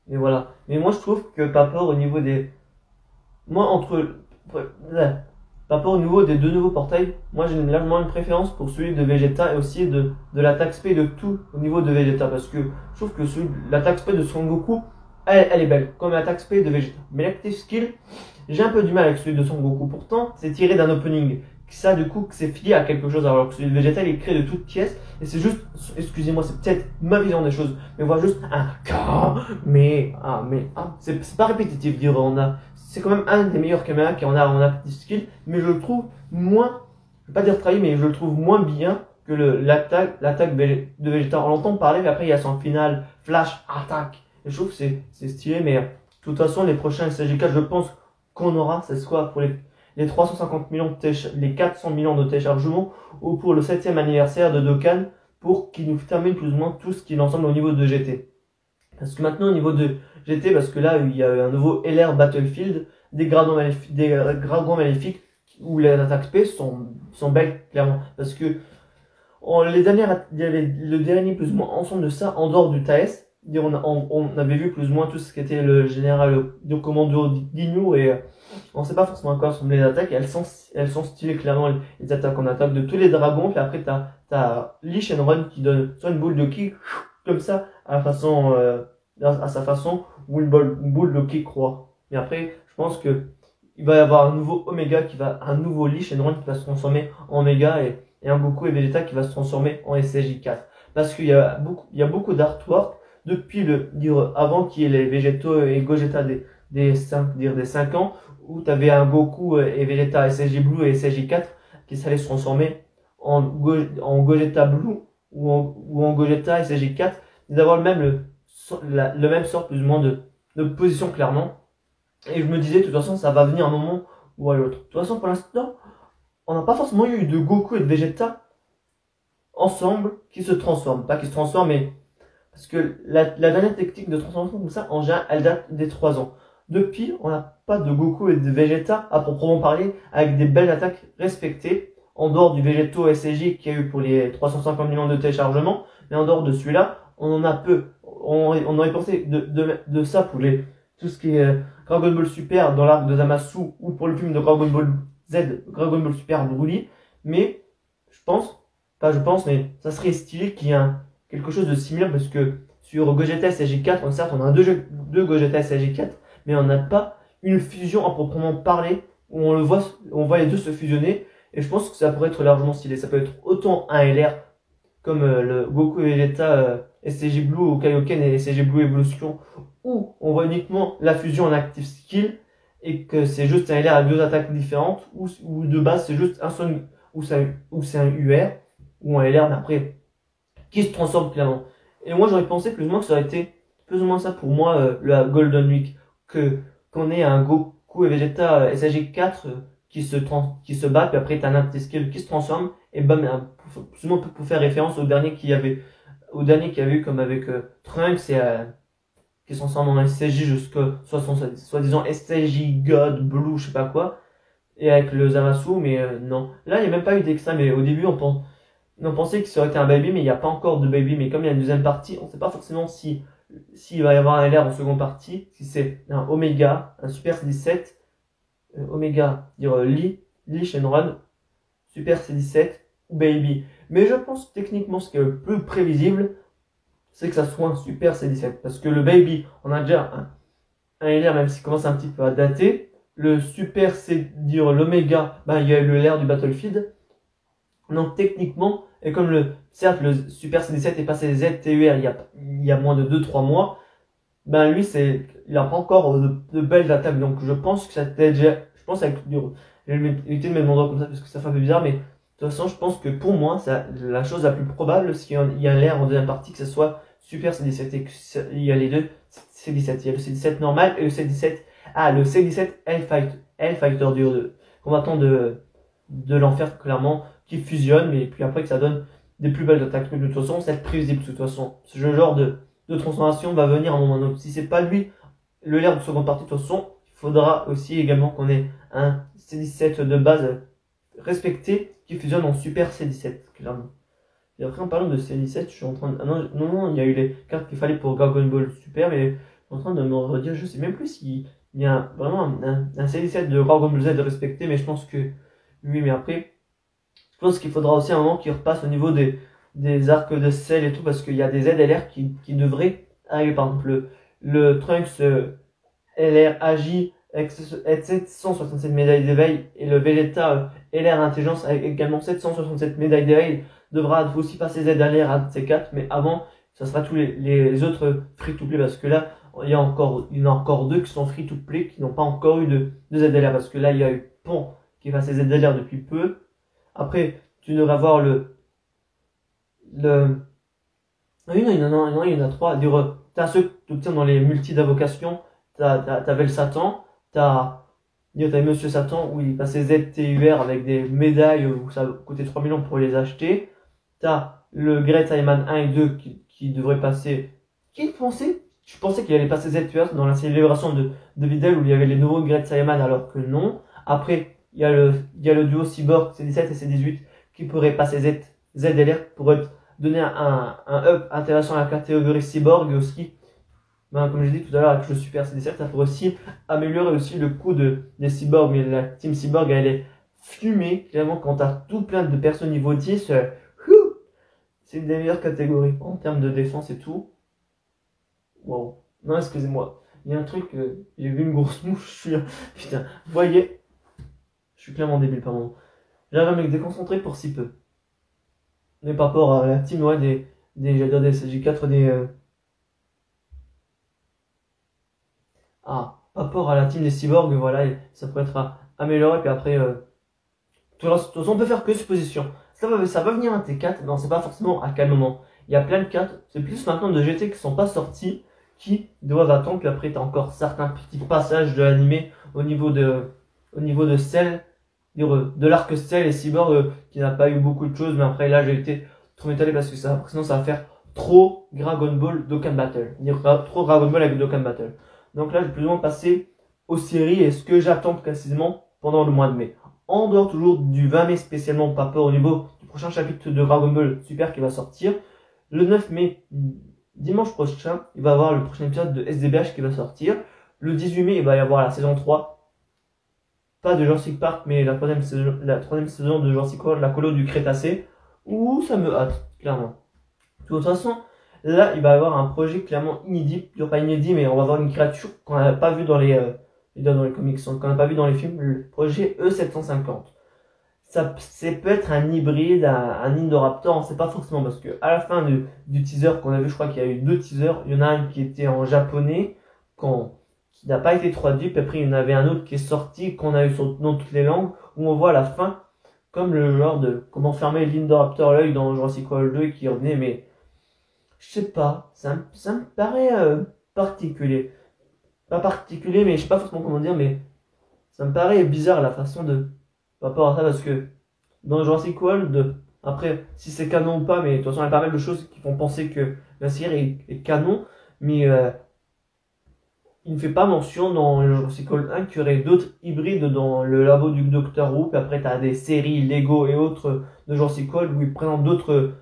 Mais voilà. Mais moi, je trouve que par rapport au niveau des, moi, entre, par rapport au niveau des deux nouveaux portails, moi j'ai largement une préférence pour celui de Vegeta et aussi de, de l'attaque spé de tout au niveau de Vegeta parce que je trouve que l'attaque spé de Son Goku, elle, elle, est belle, comme l'attaque spé de Vegeta. Mais l'active skill, j'ai un peu du mal avec celui de Son Goku. Pourtant, c'est tiré d'un opening ça du coup c'est fié à quelque chose alors que le végétal est créé de toutes pièces et c'est juste excusez-moi c'est peut-être ma vision des choses mais voir juste un mais ah mais ah c'est pas répétitif dire on a c'est quand même un des meilleurs caméras qui en a en active mais je le trouve moins je vais pas dire trahi mais je le trouve moins bien que l'attaque de Vegeta on l'entend parler mais après il y a son final flash attaque je trouve que c'est stylé mais de toute façon les prochains SG4 je pense qu'on aura c'est quoi pour les les 350 millions de les 400 millions de téléchargements ou pour le 7 anniversaire de Dokkan pour qu'il nous termine plus ou moins tout ce qui est l'ensemble au niveau de GT. Parce que maintenant au niveau de GT, parce que là il y a un nouveau LR Battlefield, des dragons maléfiques, des dragons maléfiques où les attaques P sont, sont belles clairement. Parce que en, les dernières, avait le dernier plus ou moins ensemble de ça en dehors du TAS. On, on, on, avait vu plus ou moins tout ce qui était le général de commando d'Ignou et on sait pas forcément à quoi sont les attaques, elles sont, elles sont stylées clairement, les attaques en attaque de tous les dragons, puis après t'as, t'as and Run qui donne soit une boule de kick, comme ça, à la façon, euh, à sa façon, ou une boule, de kick croix. Mais après, je pense que il va y avoir un nouveau Omega qui va, un nouveau Lich and Run qui va se transformer en Omega et, un Goku et Vegeta qui va se transformer en SSJ4. Parce qu'il y a beaucoup, il y a beaucoup d'artwork depuis le, dire, avant qu'il y ait les Végétaux et Gogeta des, des 5, dire des 5 ans, où tu avais un Goku et Vegeta SSJ Blue et SSJ 4 qui s'allaient se transformer en, en Gogeta Blue ou en, ou en Gogeta SSJ 4, d'avoir le même, le, le même sort plus ou moins de, de position clairement. Et je me disais, de toute façon, ça va venir un moment ou à l'autre. De toute façon, pour l'instant, on n'a pas forcément eu de Goku et de Vegeta ensemble qui se transforment. Pas qui se transforment, mais parce que la, dernière technique de transformation comme ça, en général, elle date des 3 ans. Depuis, on n'a pas de Goku et de Vegeta à proprement parler, avec des belles attaques respectées, en dehors du Vegeto SCJ qui a eu pour les 350 millions de téléchargements, mais en dehors de celui-là, on en a peu. On, on aurait pensé de, de, ça pour les, tout ce qui est euh, Dragon Ball Super dans l'arc de Zamasu, ou pour le film de Dragon Ball Z, Dragon Ball Super Broly, mais je pense, pas je pense, mais ça serait stylé qu'il y ait quelque chose de similaire, parce que sur Gogeta SG4, on, certes, on a deux, deux Gogeta SG4, mais on n'a pas une fusion à proprement parler où on le voit, on voit les deux se fusionner. Et je pense que ça pourrait être largement stylé. Ça peut être autant un LR comme euh, le Goku et Vegeta euh, SCG Blue ou Kaioken et SCG Blue Evolution, où on voit uniquement la fusion en active skill et que c'est juste un LR à deux attaques différentes, ou, de base c'est juste un son, ou c'est un UR, ou un LR, mais après, qui se transforme clairement. Et moi j'aurais pensé plus ou moins que ça aurait été plus ou moins ça pour moi, euh, la Golden Week que qu'on ait un Goku et Vegeta euh, SAG4 euh, qui se qui se battent, puis après t'as un skill qui se transforme, et bam, pour, pour, pour faire référence au dernier qui avait, au dernier qu'il y avait eu comme avec euh, Trunks et euh, qui sont ensemble en SSJ jusqu'à soi-disant SSJ God Blue, je sais pas quoi, et avec le Zamasu, mais non. Là, il n'y a même pas eu d'extra, mais au début, on, pense, on pensait que ça aurait un baby, mais il n'y a pas encore de baby, mais comme il y a une deuxième partie, on sait pas forcément si s'il va y avoir un LR en seconde partie, si c'est un Omega, un Super C17, euh, Omega, dire euh, Lee, Lee Shenron, Super C17 ou Baby. Mais je pense techniquement ce qui est le plus prévisible, c'est que ça soit un Super C17. Parce que le Baby, on a déjà un, un LR, même s'il commence un petit peu à dater. Le Super C, dire l'Omega, ben, il y a eu le LR du Battlefield. Donc techniquement, et comme le, certes, le Super CD7 est passé ZTUR il y a, il y a moins de 2-3 mois, ben lui, c'est, il a pas encore de, belles attaques. Donc je pense que ça déjà, je pense avec, éviter de doigt comme ça parce que ça fait un peu bizarre, mais de toute façon, je pense que pour moi, ça, la chose la plus probable, c'est qu'il y a l'air en deuxième partie que ce soit Super C17 et qu'il y a les deux C17. Il y a le C17 normal et le C17. Ah, le C17 L Fighter Duo 2. Combattant de, de l'enfer, clairement, qui fusionne, mais puis après que ça donne des plus belles attaques. Mais de toute façon, c'est prévisible de toute façon. Ce genre de, de transformation va venir à un moment donné. Si c'est pas lui, le l'air de seconde partie, de toute façon, il faudra aussi également qu'on ait un C17 de base respecté qui fusionne en Super C17, clairement. Et après, en parlant de C17, je suis en train de... Ah non, non, il y a eu les cartes qu'il fallait pour Dragon Ball Super, mais je suis en train de me redire, je sais même plus s'il y a vraiment un, un, C17 de Dragon Ball Z respecté, mais je pense que oui, mais après, je pense qu'il faudra aussi un moment qui repasse au niveau des, des arcs de sel et tout, parce qu'il y a des ZLR qui, qui devraient arriver, par exemple, le, le Trunks euh, LR AJ avec 767 médailles d'éveil et le Vegeta euh, LR Intelligence avec également 767 médailles d'éveil devra aussi passer ZLR à C4 mais avant ça sera tous les, autres free to play parce que là il y a encore il y en a encore deux qui sont free to play qui n'ont pas encore eu de, de ZLR parce que là il y a eu Pont qui est passé ZLR depuis peu. Après tu devrais avoir le le oui non a, non, il y en a trois. T'as ceux que tu obtiens dans les multi d'invocation t'avais le Satan T'as as Monsieur Satan où il passait ZTUR avec des médailles où ça coûtait 3 millions pour les acheter. T'as le Great Saiyaman 1 et 2 qui, qui devrait passer. Qui pensait Je pensais qu'il allait passer ZTUR dans la célébration de, de Videl où il y avait les nouveaux Great Saiyaman alors que non. Après, il y a le, il y a le duo Cyborg C17 et C18 qui pourrait passer Z, ZLR pour donner un, un up intéressant à la catégorie Cyborg et aussi ben, comme j'ai dit tout à l'heure avec le Super CD7, ça pourrait aussi améliorer aussi le coût de, des cyborgs. Mais la team cyborg, elle est fumée. Clairement, quand t'as tout plein de personnes niveau 10, euh, c'est une des meilleures catégories en termes de défense et tout. Wow. Non, excusez-moi. Il y a un truc, euh, j'ai vu une grosse mouche, je suis Putain, voyez Je suis clairement débile, pardon. J'arrive à me déconcentrer pour si peu. Mais par rapport à la team, ouais, des, des, j'allais des CJ4, des... Euh, ah, rapport à la team des cyborgs, voilà, ça pourrait être amélioré, puis après, euh, de toute façon, on peut faire que supposition. Ça va, ça va venir un T4, non, c'est pas forcément à quel moment. Il y a plein de 4, c'est plus maintenant de GT qui sont pas sortis, qui doivent attendre, puis après, t'as encore certains petits passages de l'animé au niveau de, au niveau de Cell, de l'arc Cell et Cyborg, euh, qui n'a pas eu beaucoup de choses, mais après, là, j'ai été trop étalé parce que ça, sinon, ça va faire trop Dragon Ball Dokkan Battle. Trop Dragon Ball avec Dokkan Battle. Donc là, je vais plus ou moins passer aux séries et ce que j'attends précisément pendant le mois de mai. En dehors toujours du 20 mai spécialement par rapport au niveau du prochain chapitre de Dragon Super qui va sortir. Le 9 mai, dimanche prochain, il va y avoir le prochain épisode de SDBH qui va sortir. Le 18 mai, il va y avoir la saison 3. Pas de Jurassic Park, mais la troisième saison, la troisième saison de Jurassic World, la colo du Crétacé. Ouh, ça me hâte, clairement. De toute façon, Là, il va avoir un projet clairement inédit, pas inédit, mais on va avoir une créature qu'on n'a pas vu dans les, euh, dans les comics, qu'on n'a pas vu dans les films, le projet E750. Ça, c'est peut être un hybride, un, Indoraptor, on sait pas forcément, parce que à la fin du, teaser qu'on a vu, je crois qu'il y a eu deux teasers, il y en a un qui était en japonais, qui n'a pas été traduit, puis après il y en avait un autre qui est sorti, qu'on a eu sur, dans toutes les langues, où on voit à la fin, comme le genre de comment fermer l'Indoraptor l'œil dans Jurassic World 2 qui revenait, mais je sais pas, ça, ça me paraît euh, particulier. Pas particulier, mais je sais pas forcément comment dire, mais ça me paraît bizarre la façon de. Par rapport à ça, parce que dans Jurassic World, après, si c'est canon ou pas, mais de toute façon, il y a pas mal de choses qui font penser que la série est, canon, mais euh, il ne fait pas mention dans Jurassic World 1 qu'il y aurait d'autres hybrides dans le labo du Docteur Who, puis après, tu des séries Lego et autres de Jurassic World où ils présentent d'autres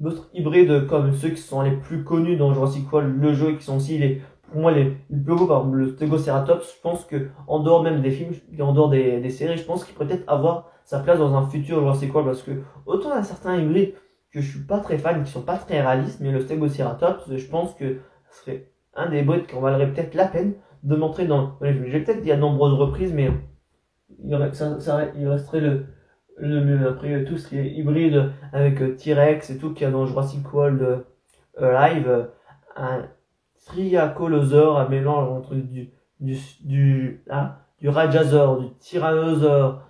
d'autres hybrides comme ceux qui sont les plus connus dans Jurassic World, le jeu, qui sont aussi les, pour moi les, plus beaux, par exemple le Stegoceratops, je pense que en dehors même des films, en dehors des, des séries, je pense qu'il pourrait peut-être avoir sa place dans un futur Jurassic World parce que autant d'un certain hybride que je suis pas très fan, qui sont pas très réalistes, mais le Stegoceratops, je pense que ce serait un des hybrides qu'on valerait peut-être la peine de montrer dans, je vais peut-être dire à nombreuses reprises, mais il resterait le, le, après tout ce qui est hybride avec euh, T-Rex et tout qu'il y a dans Jurassic World euh, Live un Triacolosaure un mélange entre du du du ah, du Rajazor du Tyrannosaure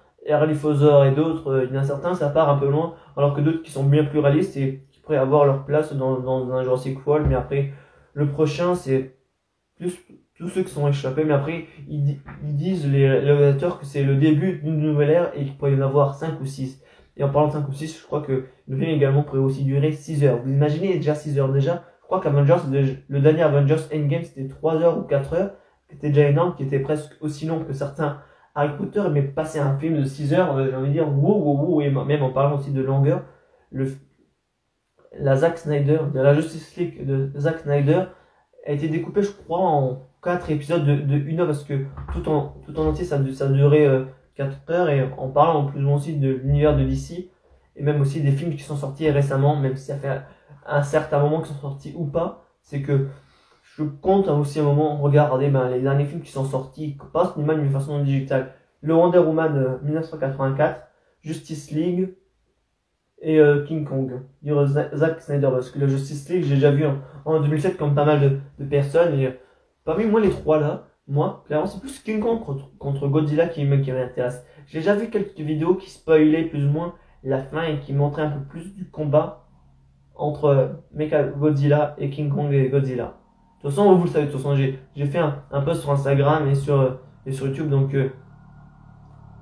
Father et d'autres, il y en a certains, ça part un peu loin, alors que d'autres qui sont bien plus réalistes et qui pourraient avoir leur place dans, dans un Jurassic World, mais après, le prochain, c'est plus tous ceux qui sont échappés, mais après, ils, disent, les réalisateurs, que c'est le début d'une nouvelle ère et qu'il pourrait y en avoir 5 ou 6. Et en parlant de 5 ou 6, je crois que le film également pourrait aussi durer 6 heures. Vous imaginez déjà 6 heures déjà? Je crois qu'Avengers, le dernier Avengers Endgame, c'était 3 heures ou 4 heures, qui était déjà énorme, qui était presque aussi long que certains Harry Potter, mais passer un film de 6 heures, euh, j'ai envie de dire, wow, wow, wow, et même en parlant aussi de longueur, le, la Zack Snyder, la Justice League de Zack Snyder, a été découpée, je crois, en 4 épisodes de, de 1 heure, parce que tout en, tout en entier, ça, ça durait euh, 4 heures, et en parlant plus ou aussi de l'univers de DC, et même aussi des films qui sont sortis récemment, même si ça fait un certain moment qu'ils sont sortis ou pas, c'est que je compte aussi un moment regarder ben, les derniers films qui sont sortis, pas au cinéma mais de façon digitale. Le Wonder Woman 1984, Justice League et euh, King Kong. Zack Snyder parce que le Justice League j'ai déjà vu en, 2007 comme pas mal de, de personnes et parmi moi les trois là, moi clairement c'est plus King Kong contre, Godzilla qui, m'intéresse. J'ai déjà vu quelques vidéos qui spoilaient plus ou moins la fin et qui montraient un peu plus du combat entre Mecha Godzilla et King Kong et Godzilla. De toute façon, vous le savez, de toute façon, j'ai fait un, post sur Instagram et sur, et sur YouTube, donc euh,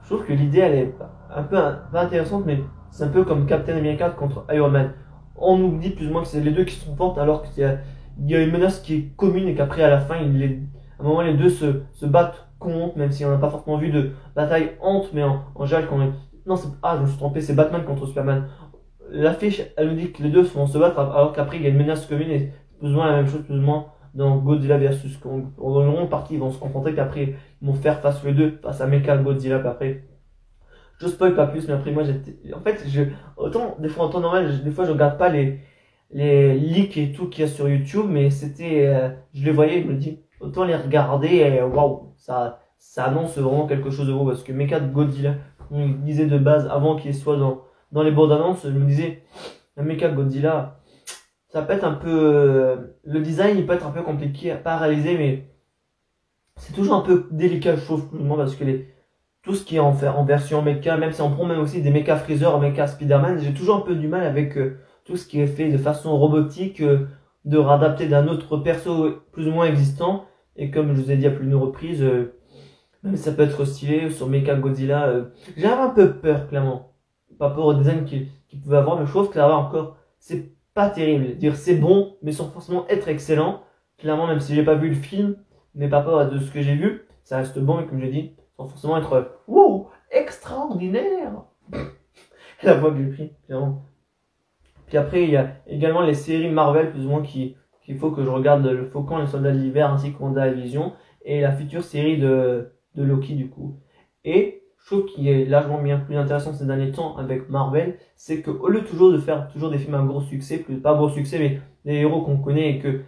je trouve que l'idée, elle est un peu pas intéressante, mais c'est un peu comme Captain America contre Iron Man. On nous dit plus ou moins que c'est les deux qui sont fortes, alors y a, il y a une menace qui est commune et qu'après, à la fin, il à un moment, les deux se, se battent contre, même si on n'a pas forcément vu de bataille entre, mais en, général, quand on non, c'est, ah, je me suis trompé, c'est Batman contre Superman. L'affiche, elle nous dit que les deux vont se battre, alors qu'après, il y a une menace commune et plus ou moins la même chose, plus ou moins dans Godzilla versus Kong. Dans une ronde partie, ils vont se confronter, puis après, ils vont faire face les deux, face à Mecha Godzilla, après. Je spoil pas plus, mais après, moi, j'étais, en fait, je, autant, des fois, en temps normal, des fois, je regarde pas les, les leaks et tout qu'il y a sur YouTube, mais c'était, euh, je les voyais, je me dis, autant les regarder, et waouh, ça, ça annonce vraiment quelque chose de beau, parce que Mecha Godzilla, on disait de base, avant qu'il soit dans, dans les bandes annonces, je me disais, Mecha Godzilla, ça peut être un peu euh, le design peut être un peu compliqué à pas réaliser mais c'est toujours un peu délicat je trouve parce que les tout ce qui est en, en version mecha même si on prend même aussi des mecha Freezer mecha Spider-Man j'ai toujours un peu du mal avec euh, tout ce qui est fait de façon robotique euh, de réadapter d'un autre perso plus ou moins existant et comme je vous ai dit à plus d'une reprise même si ça peut être stylé sur Mecha Godzilla j'ai un peu peur clairement par rapport au design qu'il qu pouvait avoir mais je trouve que ça va encore c'est pas terrible. Dire c'est bon, mais sans forcément être excellent. Clairement, même si j'ai pas vu le film, mais par rapport à de ce que j'ai vu, ça reste bon, mais comme j'ai dit, sans forcément être wow, extraordinaire. La voix que j'ai pris, clairement. Puis après, il y a également les séries Marvel, plus ou moins, qui qu'il faut que je regarde le Faucon, les Soldats de l'hiver, ainsi que Wanda Vision, et la future série de, de Loki, du coup. Et chose qui est largement bien plus intéressant ces derniers temps avec Marvel, c'est que au lieu toujours de faire toujours des films à gros succès, plus pas gros succès, mais des héros qu'on connaît et que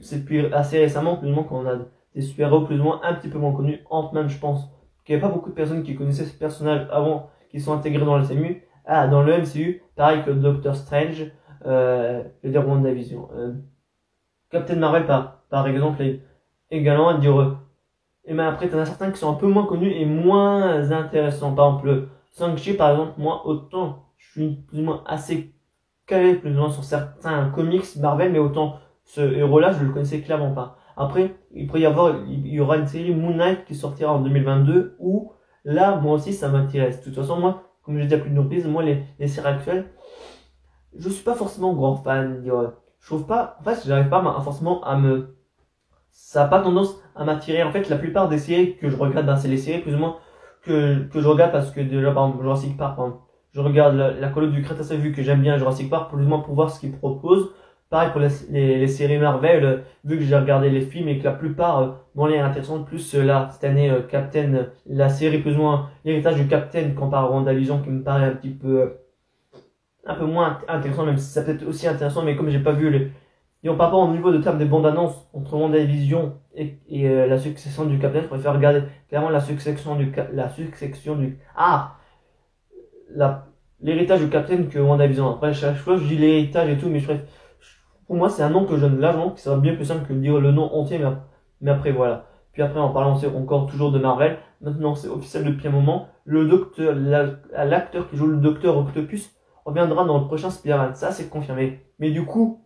c'est depuis assez récemment, plus ou moins, qu'on a des super-héros plus ou moins un petit peu moins connus. Ant-Man, je pense qu'il n'y avait pas beaucoup de personnes qui connaissaient ce personnage avant qu'ils sont intégrés dans le MCU. Ah, dans le MCU, pareil que Doctor Strange, euh, je veux dire WandaVision. Euh, Captain Marvel, par, par exemple, également, dire et ben après, t'en as certains qui sont un peu moins connus et moins intéressants. Par exemple, Shang-Chi, par exemple, moi, autant je suis plus ou moins assez calé plus ou moins sur certains comics Marvel, mais autant ce héros-là, je le connaissais clairement pas. Après, il pourrait y avoir, il y aura une série Moon Knight qui sortira en 2022 où là, moi aussi, ça m'intéresse. De toute façon, moi, comme je l'ai dit à plus de reprises, moi, les, les séries actuelles, je suis pas forcément grand fan. Je trouve pas, en fait, j'arrive pas forcément à me ça a pas tendance à m'attirer. En fait, la plupart des séries que je regarde, ben, c'est les séries plus ou moins que, que je regarde parce que déjà, par exemple, Jurassic Park, je regarde la, la colonne du Crétacé vu que j'aime bien Jurassic Park plus ou moins pour voir ce qu'ils proposent. Pareil pour les, les, séries Marvel, euh, vu que j'ai regardé les films et que la plupart euh, m'ont l'air intéressantes, plus euh, là, cette année, Captain, la série plus ou moins, l'héritage du Captain comparé à WandaVision qui me paraît un petit peu, un peu moins intéressant, même si ça peut être aussi intéressant, mais comme j'ai pas vu les, et on parle pas au niveau de termes des bandes annonces entre WandaVision et, et euh, la succession du Captain. Je préfère regarder clairement la succession du, la succession du, ah, l'héritage du Captain que WandaVision. Après, chaque fois, je dis l'héritage et tout, mais je moi, c'est un nom que je donne largement, qui sera bien plus simple que de dire le nom entier, mais, après, voilà. Puis après, en parlant encore toujours de Marvel, maintenant c'est officiel depuis un moment, le docteur, l'acteur qui joue le docteur Octopus reviendra dans le prochain Spider-Man. Ça, c'est confirmé. Mais du coup,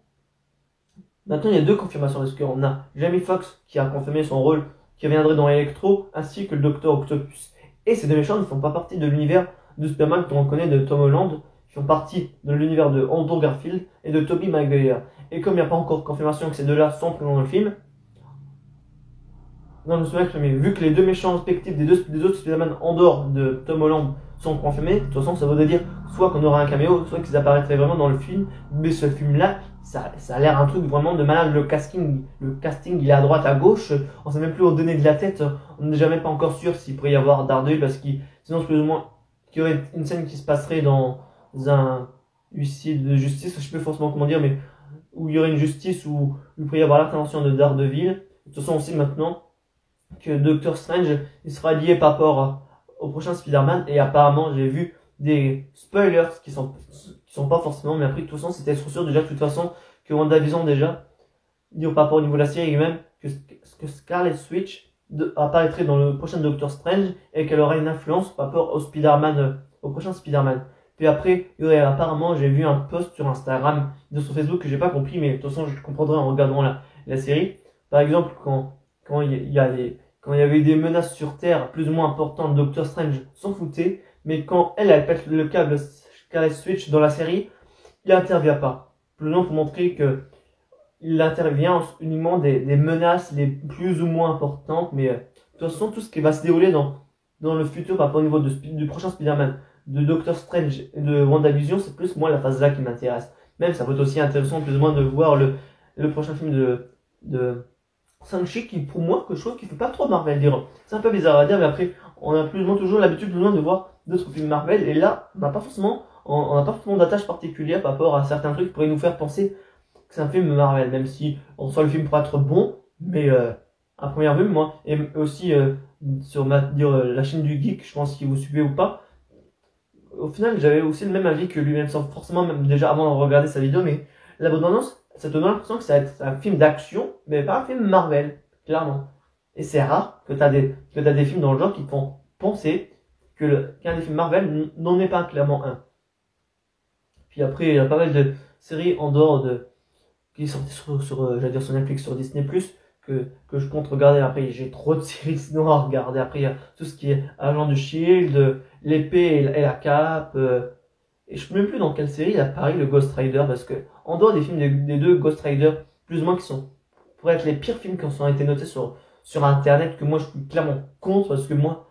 maintenant il y a deux confirmations parce qu'on a Jamie Foxx qui a confirmé son rôle qui reviendrait dans Electro, ainsi que le docteur Octopus. Et ces deux méchants ne font pas partie de l'univers de Spider-Man qu'on connaît de Tom Holland, font partie de l'univers de Andrew Garfield et de Tobey Maguire. Et comme il n'y a pas encore confirmation que ces deux-là sont présents dans le film, non, je mais vu que les deux méchants respectifs des deux, des autres Spider-Man en dehors de Tom Holland sont confirmés, de toute façon, ça voudrait dire soit qu'on aura un caméo, soit qu'ils apparaîtraient vraiment dans le film. Mais ce film-là, ça, ça a l'air un truc vraiment de malade. Le casting, le casting, il est à droite, à gauche. On sait même plus où donner de la tête. On n'est jamais pas encore sûr s'il pourrait y avoir Daredevil parce que sinon, plus ou moins qu'il y aurait une scène qui se passerait dans un huissier de justice, je sais plus forcément comment dire, mais où il y aurait une justice où il pourrait y avoir l'intervention de Daredevil. De toute façon, on sait maintenant que Doctor Strange il sera lié par rapport au prochain Spider-Man. Et apparemment j'ai vu des spoilers qui sont qui sont pas forcément mais après de toute façon c'était sûr. Déjà de toute façon que WandaVision déjà par rapport au niveau de la série même que, que Scarlet Switch apparaîtrait dans le prochain Doctor Strange et qu'elle aura une influence par rapport au Spider-Man euh, au prochain Spider-Man puis après il y aurait apparemment j'ai vu un post sur Instagram de sur Facebook que j'ai pas compris mais de toute façon je comprendrai en regardant la, série par exemple quand quand il y, a quand il y avait des menaces sur Terre plus ou moins importantes, Doctor Strange s'en foutait, mais quand elle, elle pète le câble Scarlet Switch dans la série, il n'intervient pas. Plus pour montrer que il intervient uniquement des, des, menaces les plus ou moins importantes, mais euh, de toute façon, tout ce qui va se dérouler dans, dans le futur par rapport au niveau de, du prochain Spider-Man, de Doctor Strange et de WandaVision, c'est plus moi la phase là qui m'intéresse. Même ça va être aussi intéressant plus ou moins de voir le, le prochain film de, de Shang-Chi qui, pour moi, que je trouve qu'il fait pas trop Marvel, dire. C'est un peu bizarre à dire, mais après, on a plus ou moins toujours l'habitude plus ou moins de voir d'autres films Marvel, et là, on n'a pas forcément, on n'a pas forcément d'attache particulière par rapport à certains trucs qui pourraient nous faire penser que c'est un film Marvel, même si en soi le film pourrait être bon, mais euh, à première vue, moi, et aussi euh, sur ma, dire, euh, la chaîne du geek, je pense qu'il vous suivez ou pas, au final, j'avais aussi le même avis que lui-même, sans forcément même déjà avant de regarder sa vidéo, mais la bonne annonce, ça te donne l'impression que être un film d'action, mais pas un film Marvel, clairement. Et c'est rare que tu as, des, des films dans le genre qui te font penser que qu'un des films Marvel n'en est pas clairement un. Puis après, il y a pas mal de séries en dehors de. qui sont sur, sur, euh, sur Netflix, sur Disney, que, que je compte regarder. Après, j'ai trop de séries sinon à regarder. Après, il y a tout ce qui est Agent du Shield, l'épée et, la cape. Euh, et je sais même plus dans quelle série il apparaît le Ghost Rider parce que en dehors des films des, deux Ghost Rider, plus ou moins qui sont pour être les pires films qui ont été notés sur sur internet que moi je suis clairement contre parce que moi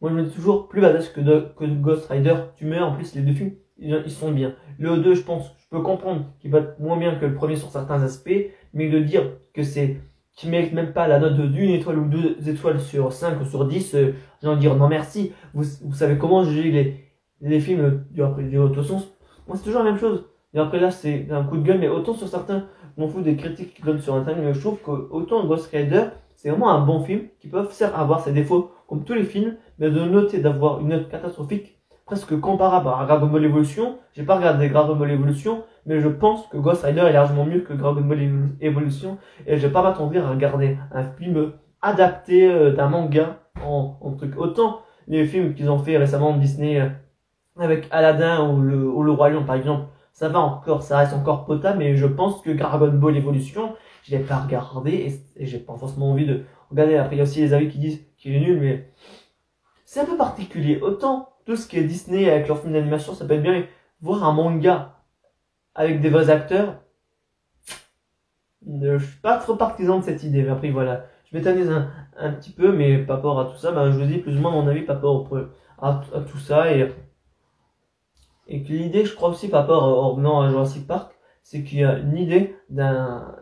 moi je me dis toujours plus badass que de, que Ghost Rider tu meurs en plus les deux films ils, sont bien le 2 je pense je peux comprendre qu'il va être moins bien que le premier sur certains aspects mais de dire que c'est qui mérite même pas la note d'une étoile ou deux étoiles sur 5 ou sur 10 euh, j'ai envie de dire non merci. Vous, vous savez comment juger les les films du du façon moi c'est toujours la même chose. Et après là c'est un coup de gueule mais autant sur certains m'en fous des critiques qui donnent sur internet mais je trouve que autant Ghost Rider c'est vraiment un bon film qui peut avoir ses défauts comme tous les films mais de noter d'avoir une note catastrophique presque comparable à Dragon Ball Evolution j'ai pas regardé Dragon Ball Evolution mais je pense que Ghost Rider est largement mieux que Dragon Ball Evolution et je vais pas m'attendre à regarder un film adapté euh, d'un manga en, en truc autant les films qu'ils ont fait récemment Disney euh, avec Aladdin ou le, ou le Roi Lion par exemple, ça va encore, ça reste encore potable, mais je pense que Dragon Ball Evolution, je l'ai pas regardé et, j'ai pas forcément envie de regarder. Après, il y a aussi les avis qui disent qu'il est nul, mais c'est un peu particulier. Autant tout ce qui est Disney avec leur film d'animation, ça peut être bien, mais voir un manga avec des vrais acteurs, je suis pas trop partisan de cette idée. Mais après, voilà, je m'éternise un, petit peu, mais par rapport à tout ça, ben, je vous dis plus ou moins mon avis par rapport à, tout ça et et que l'idée, je crois aussi par rapport au revenant à Jurassic Park, c'est qu'il y a une idée d'un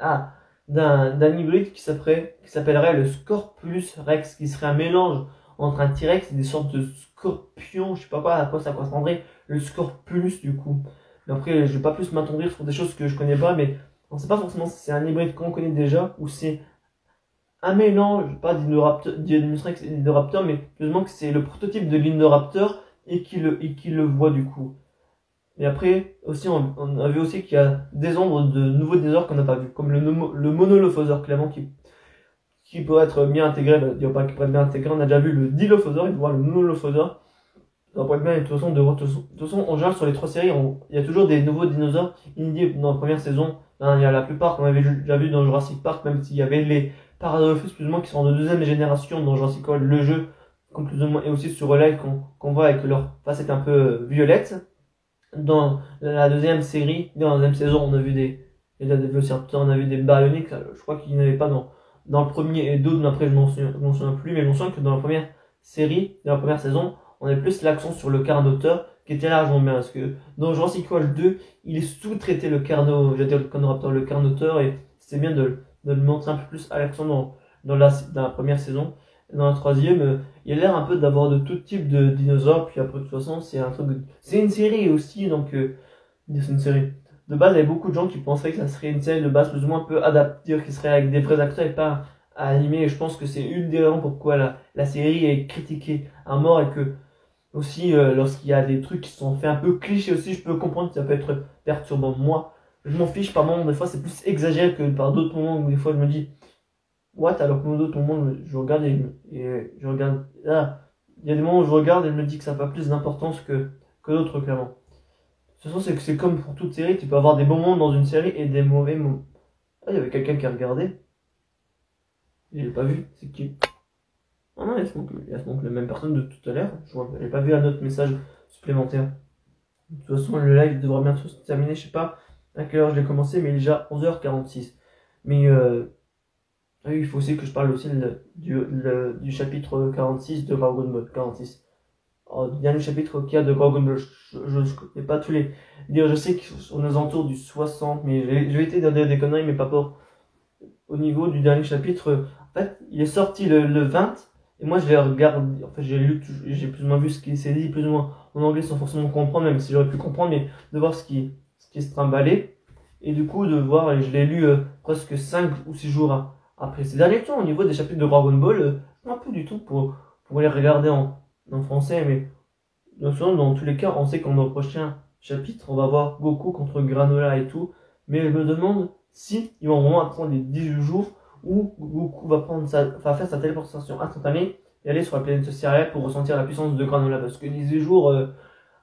ah, d'un hybride qui s'appellerait le Scorpius Rex, qui serait un mélange entre un T-Rex et des sortes de scorpions, je sais pas quoi, à quoi ça correspondrait, le Scorpius du coup. Mais après, je vais pas plus m'attendre sur des choses que je connais pas, mais on sait pas forcément si c'est un hybride qu'on connaît déjà ou c'est un mélange, pas d'Indoraptor, mais plus que c'est le prototype de l'Indoraptor et qui le, et le voit du coup. Et après, aussi, on, on a vu aussi qu'il y a des ombres de nouveaux désordres qu'on n'a pas vu, comme le, le monolophosaure, clairement, qui, qui peut être bien intégré, bah, pas qu'il peut être bien intégré, on a déjà vu le Dilophosaure, il faut voir le Nolophosaure. Être bien, de toute façon, de, de, toute façon, en général, sur les trois séries, il y a toujours des nouveaux dinosaures inédits dans la première saison. Il y a la plupart qu'on avait déjà vu dans Jurassic Park, même s'il y avait les Paradophus plus ou moins qui sont de deuxième génération dans Jurassic World, le jeu, conclusivement, et aussi sur Relay qu'on voit avec leur facette un peu euh, violette. Dans la deuxième série, dans la deuxième saison, on a vu des, des on a vu des baryoniques, je crois qu'il n'y en avait pas dans, dans le premier et d'autres, après je m'en souviens, souviens, plus, mais je m'en souviens que dans la première série, dans la première saison, on avait plus l'accent sur le carnoteur, qui était largement bien, parce que dans Jurassic World 2, il est sous-traité le dire le carnoraptor, le carnoteur, et c'est bien de, de le montrer un peu plus à l'accent dans, dans, la, première saison. dans la troisième, euh, il a l'air un peu d'avoir de tout type de dinosaures, puis après de toute façon, c'est un truc, c'est une série aussi, donc, euh, c'est une série. De base, il y avait beaucoup de gens qui penseraient que ça serait une série de base plus ou moins un peu adaptée, qui serait avec des vrais acteurs et pas animés, et je pense que c'est une des raisons pourquoi la, la série est critiquée à mort et que, aussi, euh, lorsqu'il y a des trucs qui sont faits un peu clichés aussi, je peux comprendre que ça peut être perturbant. Moi, je m'en fiche par moments, des fois c'est plus exagéré que par d'autres moments où des fois je me dis, what, alors que d'autres moments, je regarde et, je regarde, là, il y a des moments où je regarde et je me dis que ça n'a pas plus d'importance que, que d'autres, clairement. Toute façon, c'est que c'est comme pour toute série, tu peux avoir des bons moments dans une série et des mauvais moments. Ah, il y avait quelqu'un qui a regardé. Je l'ai pas vu, c'est qui? Ah non, il y a ce la même personne de tout à l'heure. Je n'ai pas vu un autre message supplémentaire. De toute façon, le live devrait bientôt se terminer. Je sais pas à quelle heure je l'ai commencé, mais il est déjà 11h46. Mais euh, ah il faut aussi que je parle aussi du, du, chapitre 46 de Dragon Ball. 46. Oh, dernier chapitre qu'il y a de Dragon Ball. Je ne connais pas tous les. Je sais qu'on est aux alentours du 60, mais je vais essayer dire des conneries, mais pas pour. Au niveau du dernier chapitre, en fait, il est sorti le, le 20 et moi, je les regarde, en fait, j'ai lu, j'ai plus ou moins vu ce qui s'est dit, plus ou moins en anglais sans forcément comprendre, même si j'aurais pu comprendre, mais de voir ce qui, ce qui se trimballait. Et du coup, de voir, et je l'ai lu euh, presque 5 ou 6 jours après ces derniers temps, au niveau des chapitres de Dragon Ball, euh, un peu du tout pour, pour les regarder en, en français, mais dans tous les cas, on sait qu'en le prochain chapitre, on va voir Goku contre Granola et tout, mais je me demande si ils vont vraiment attendre les 18 jours où Goku va, prendre sa, faire sa téléportation instantanée et aller sur la planète céréale pour ressentir la puissance de Granola. Parce que 18 jours, euh,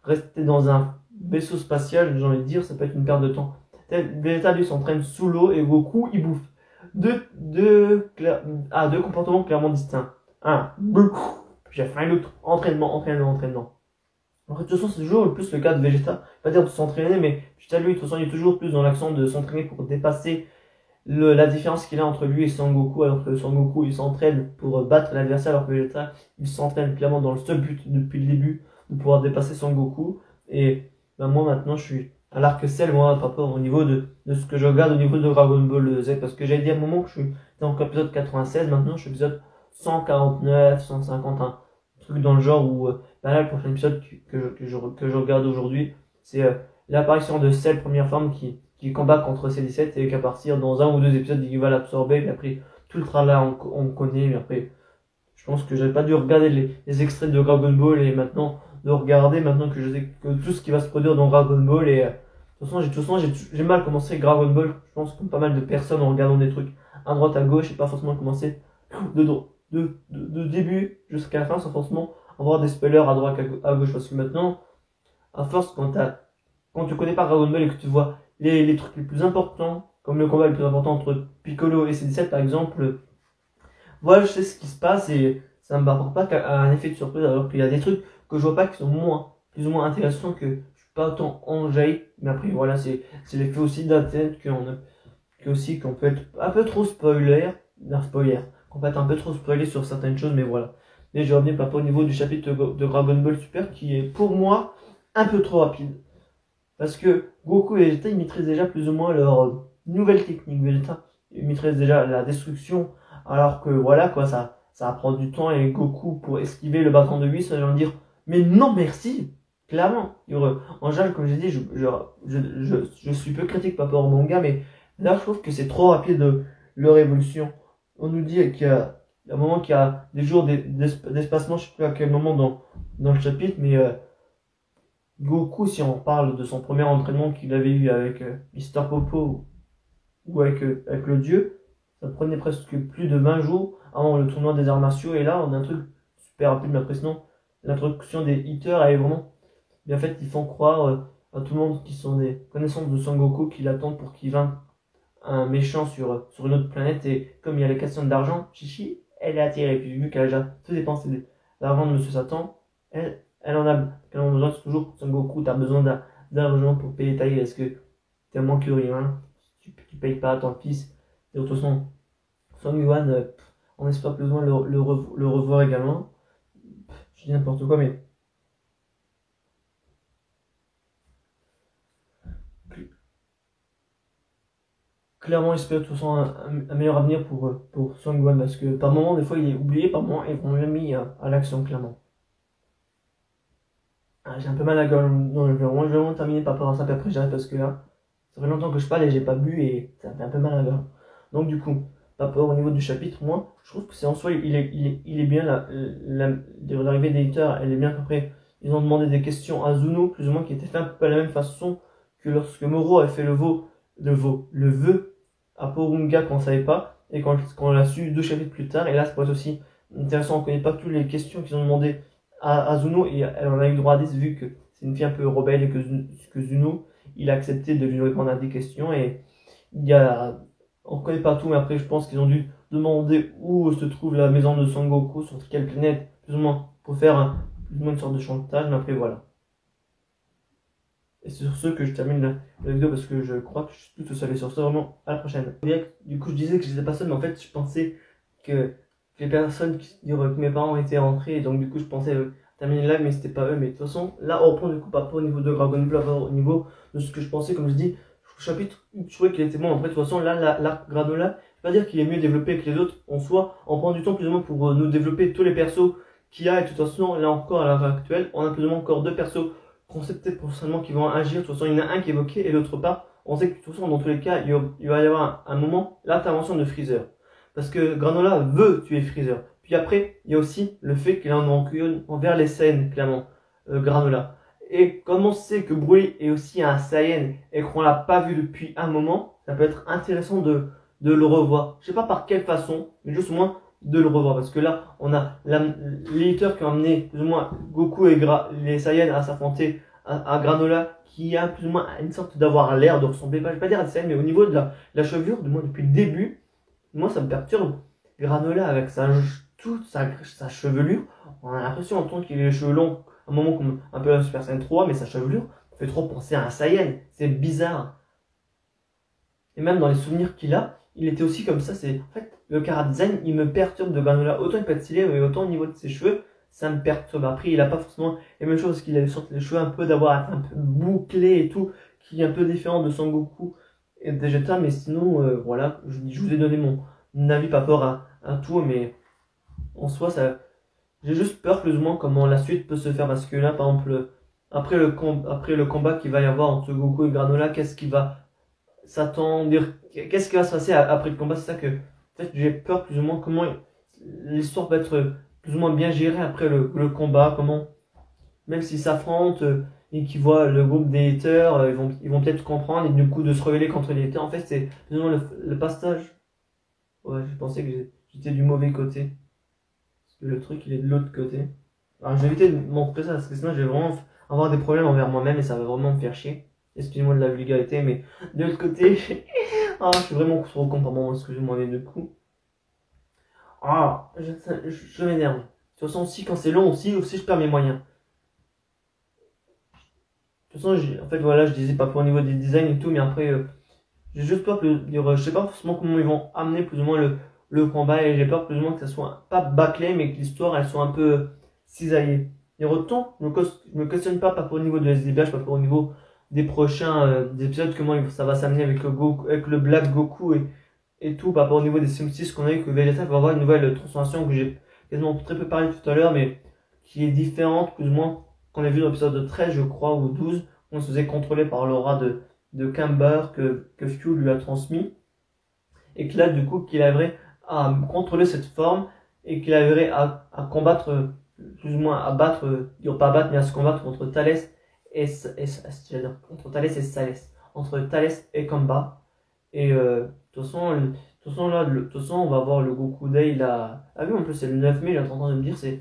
rester dans un vaisseau spatial, j'ai envie de dire, ça peut être une perte de temps. Vegeta lui s'entraîne sous l'eau et Goku il bouffe. Deux, deux, ah, comportements clairement distincts. Un, j'ai faim, l'autre, entraînement, entraînement, entraînement. En fait, de toute façon, c'est toujours plus le cas de Vegeta. Pas dire de s'entraîner, mais Vegeta lui, de toute façon, il est toujours plus dans l'accent de s'entraîner pour dépasser le, la différence qu'il a entre lui et Sangoku, alors que Sangoku il s'entraîne pour battre l'adversaire, alors que Vegeta il s'entraîne clairement dans le seul but depuis le début de pouvoir dépasser Sangoku. Et ben, moi maintenant je suis à l'arc celle moi par rapport au niveau de, de ce que je regarde au niveau de Dragon Ball Z, parce que j'avais dit à un moment que je suis dans l'épisode 96, maintenant je suis épisode 149, 150, un truc dans le genre où euh, ben là le prochain épisode que, je, que, je, que je regarde aujourd'hui, c'est euh, l'apparition de Cell première forme qui qui combat contre C17 et qu'à partir dans un ou deux épisodes il va l'absorber. Mais après tout le tralala on, on connaît mais après je pense que j'avais pas dû regarder les, extraits de Dragon Ball et maintenant de regarder maintenant que je sais que tout ce qui va se produire dans Dragon Ball et euh, de toute façon j'ai mal commencé Dragon Ball. Je pense comme pas mal de personnes en regardant des trucs à droite à gauche et pas forcément commencé de, de, de, de début jusqu'à la fin sans forcément avoir des spoilers à droite à gauche. Parce que maintenant à force quand quand tu connais pas Dragon Ball et que tu vois les, trucs les plus importants, comme le combat le plus important entre Piccolo et C17 par exemple, voilà, je sais ce qui se passe et ça ne m'apporte pas un effet de surprise alors qu'il y a des trucs que je vois pas qui sont moins, plus ou moins intéressants que je suis pas autant enjaillé, mais après voilà, c'est, c'est l'effet aussi d'internet qu'on que aussi qu'on peut être un peu trop spoiler, d'un spoiler, qu'on peut être un peu trop spoilé sur certaines choses, mais voilà. Mais je reviens pas au niveau du chapitre de Dragon Ball Super qui est pour moi un peu trop rapide. Parce que Goku et Vegeta, ils maîtrisent déjà plus ou moins leur nouvelle technique. Vegeta, ils maîtrisent déjà la destruction. Alors que voilà, quoi, ça, ça prend du temps et Goku, pour esquiver le bâton de 8, ça va dire, mais non merci! Clairement. En général, comme j'ai dit, je, je, je, je, suis peu critique par rapport au manga, mais là, je trouve que c'est trop rapide leur évolution. On nous dit qu'il y a, un moment qu'il y a des jours d'espacement, je sais plus à quel moment dans, dans le chapitre, mais euh, Goku, si on parle de son premier entraînement qu'il avait eu avec euh, Mister Popo ou avec, euh, avec le dieu, ça prenait presque plus de 20 jours avant le tournoi des arts martiaux. Et là, on a un truc super rapide mais impressionnant. L'introduction des hitters, est vraiment bien faite. Ils font croire euh, à tout le monde qui sont des connaissances de Sangoku qui l'attendent pour qu'il vainque un méchant sur, sur une autre planète. Et comme il y a les questions d'argent, Chichi, elle est attirée. Puis vu qu'elle a déjà tout dépensé l'argent de Monsieur Satan, elle, elle en a, elle en a besoin. C'est toujours Sangoku, t'as besoin d'argent pour payer ta. Est-ce que t'es un que rien tu, tu payes pas fils. Et de toute façon, Song Yuan, euh, on espère plus ou moins le, revoir également. Je dis n'importe quoi, mais clairement espère de toute façon un, meilleur avenir pour, euh, pour Song Yuan parce que par moment des fois il est oublié, par moment ils vont même mis à, l'action clairement. Ah, j'ai un peu mal à la gueule, non, je vais vraiment, terminer par rapport à ça, puis après j'arrête parce que là, ça fait longtemps que je parle et j'ai pas bu et ça fait un peu mal à la gueule. Donc du coup, par rapport au niveau du chapitre, moi, je trouve que c'est en soi, il est, il est, il est bien, l'arrivée des éditeurs, elle est bien qu'après, ils ont demandé des questions à Zuno, plus ou moins, qui était fait un peu de la même façon que lorsque Moro a fait le veau, le veau, le vœu à Porunga qu'on savait pas, et quand, on l'a su deux chapitres plus tard, et là, c'est pas aussi intéressant, on connaît pas toutes les questions qu'ils ont demandé à, Zuno, et elle en a eu droit à 10, vu que c'est une fille un peu rebelle et que, que Zuno, il a accepté de lui répondre à des questions, et il y a, on connaît pas tout, mais après, je pense qu'ils ont dû demander où se trouve la maison de Sangoku, sur quelle planète, plus ou moins, pour faire un, plus ou moins une sorte de chantage, mais après, voilà. Et c'est sur ce que je termine la, vidéo parce que je crois que je suis tout seul et sur ce vraiment à la prochaine. Du coup je disais que j'étais pas seul mais en fait je pensais que, les personnes qui que mes parents étaient rentrés et donc du coup je pensais euh, terminer là mais c'était pas eux mais de toute façon là on reprend du coup par rapport au niveau de Dragon Ball au niveau de ce que je pensais comme je dis le chapitre je trouvais qu'il était bon après de toute façon là l'arc Granola je vais pas dire qu'il est mieux développé que les autres en soi on prend du temps plus ou moins pour euh, nous développer tous les persos qu'il y a et de toute façon là encore à l'heure actuelle on a plus ou moins encore deux persos peut-être potentiellement qu'ils vont agir. De toute façon, il y en a un qui est évoqué et l'autre pas. On sait que de toute façon, dans tous les cas, il va y avoir un, moment l'intervention de Freezer. Parce que Granola veut tuer Freezer. Puis après, il y a aussi le fait qu'il a un rancune envers les Saiyans, clairement, euh, Granola. Et comme on sait que Broly est aussi un Saiyan et qu'on l'a pas vu depuis un moment, ça peut être intéressant de, de le revoir. Je sais pas par quelle façon, mais juste au moins de le revoir parce que là on a l'éditeur qui a emmené plus ou moins Goku et les Saiyans à s'affronter à, Granola qui a plus ou moins une sorte d'avoir l'air de ressembler pas je vais pas dire à des mais au niveau de la, la chevelure du moins depuis le début moi ça me perturbe. Granola avec sa toute sa, sa chevelure on a l'impression en tant qu'il ait les cheveux longs. Un moment comme un peu la Super Saiyan 3 mais sa chevelure fait trop penser à un Saiyan. C'est bizarre. Et même dans les souvenirs qu'il a il était aussi comme ça c'est en fait le design, il me perturbe de Granola. Autant il peut être stylé, mais autant au niveau de ses cheveux, ça me perturbe. Après, il a pas forcément les mêmes choses qu'il a sorti les cheveux un peu d'avoir un peu bouclé et tout, qui est un peu différent de Sangoku et mais sinon, euh, voilà, je, vous ai donné mon, avis par rapport à, à tout, mais en soi, ça, j'ai juste peur plus ou moins comment la suite peut se faire, parce que là, par exemple, après le, après le combat qu'il va y avoir entre Goku et Granola, qu'est-ce qui va s'attendre, qu'est-ce qui va se passer après le combat, c'est ça que j'ai peur plus ou moins comment l'histoire va être plus ou moins bien gérée après le, le combat, comment, même s'ils s'affrontent et qu'ils voient le groupe des haters, euh, ils vont, ils vont peut-être comprendre et du coup de se rebeller contre les haters. En fait, c'est moins le, le passage. Ouais, je pensais que j'étais du mauvais côté. Parce que le truc, il est de l'autre côté. Alors, je vais éviter de montrer ça parce que sinon, je vais vraiment avoir des problèmes envers moi-même et ça va vraiment me faire chier. Excusez-moi de la vulgarité, mais de l'autre côté, ah, je suis vraiment trop con par moment, excusez-moi, mais de coup. Ah, je, je, m'énerve. De toute façon, aussi, quand c'est long, aussi, aussi, je perds mes moyens. Toute façon, en fait, voilà, je disais pas pour au niveau des designs et tout, mais après, euh, j'ai juste peur que, je sais pas forcément comment ils vont amener plus ou moins le, le combat, et j'ai peur plus ou moins que ça soit pas bâclé, mais que l'histoire, elle soit un peu cisaillée. Et autant, je me, me questionne pas, pas pour au niveau de SDBH, pas pour au niveau des prochains euh, épisodes, comment ça va s'amener avec le, Goku, avec le Black Goku et, et tout, par rapport au niveau des Sim qu'on a eu, que Vegeta va avoir une nouvelle transformation que j'ai quasiment très peu parlé tout à l'heure, mais qui est différente, plus ou moins, qu'on a vu dans l'épisode 13, je crois, ou 12, on se faisait contrôler par l'aura de, de Camber que, que Fuel lui a transmis, et que là, du coup, qu'il arriverait à contrôler cette forme, et qu'il arriverait à, à combattre, plus ou moins à battre, pas à battre, mais à se combattre contre Thalès et, entre Thalès et Salès, entre Thalès et Kamba. Et euh, de toute façon, là, de toute on va voir le Goku Day, là. Ah oui, en plus, c'est le 9 mai, j'ai entendu de me dire, c'est.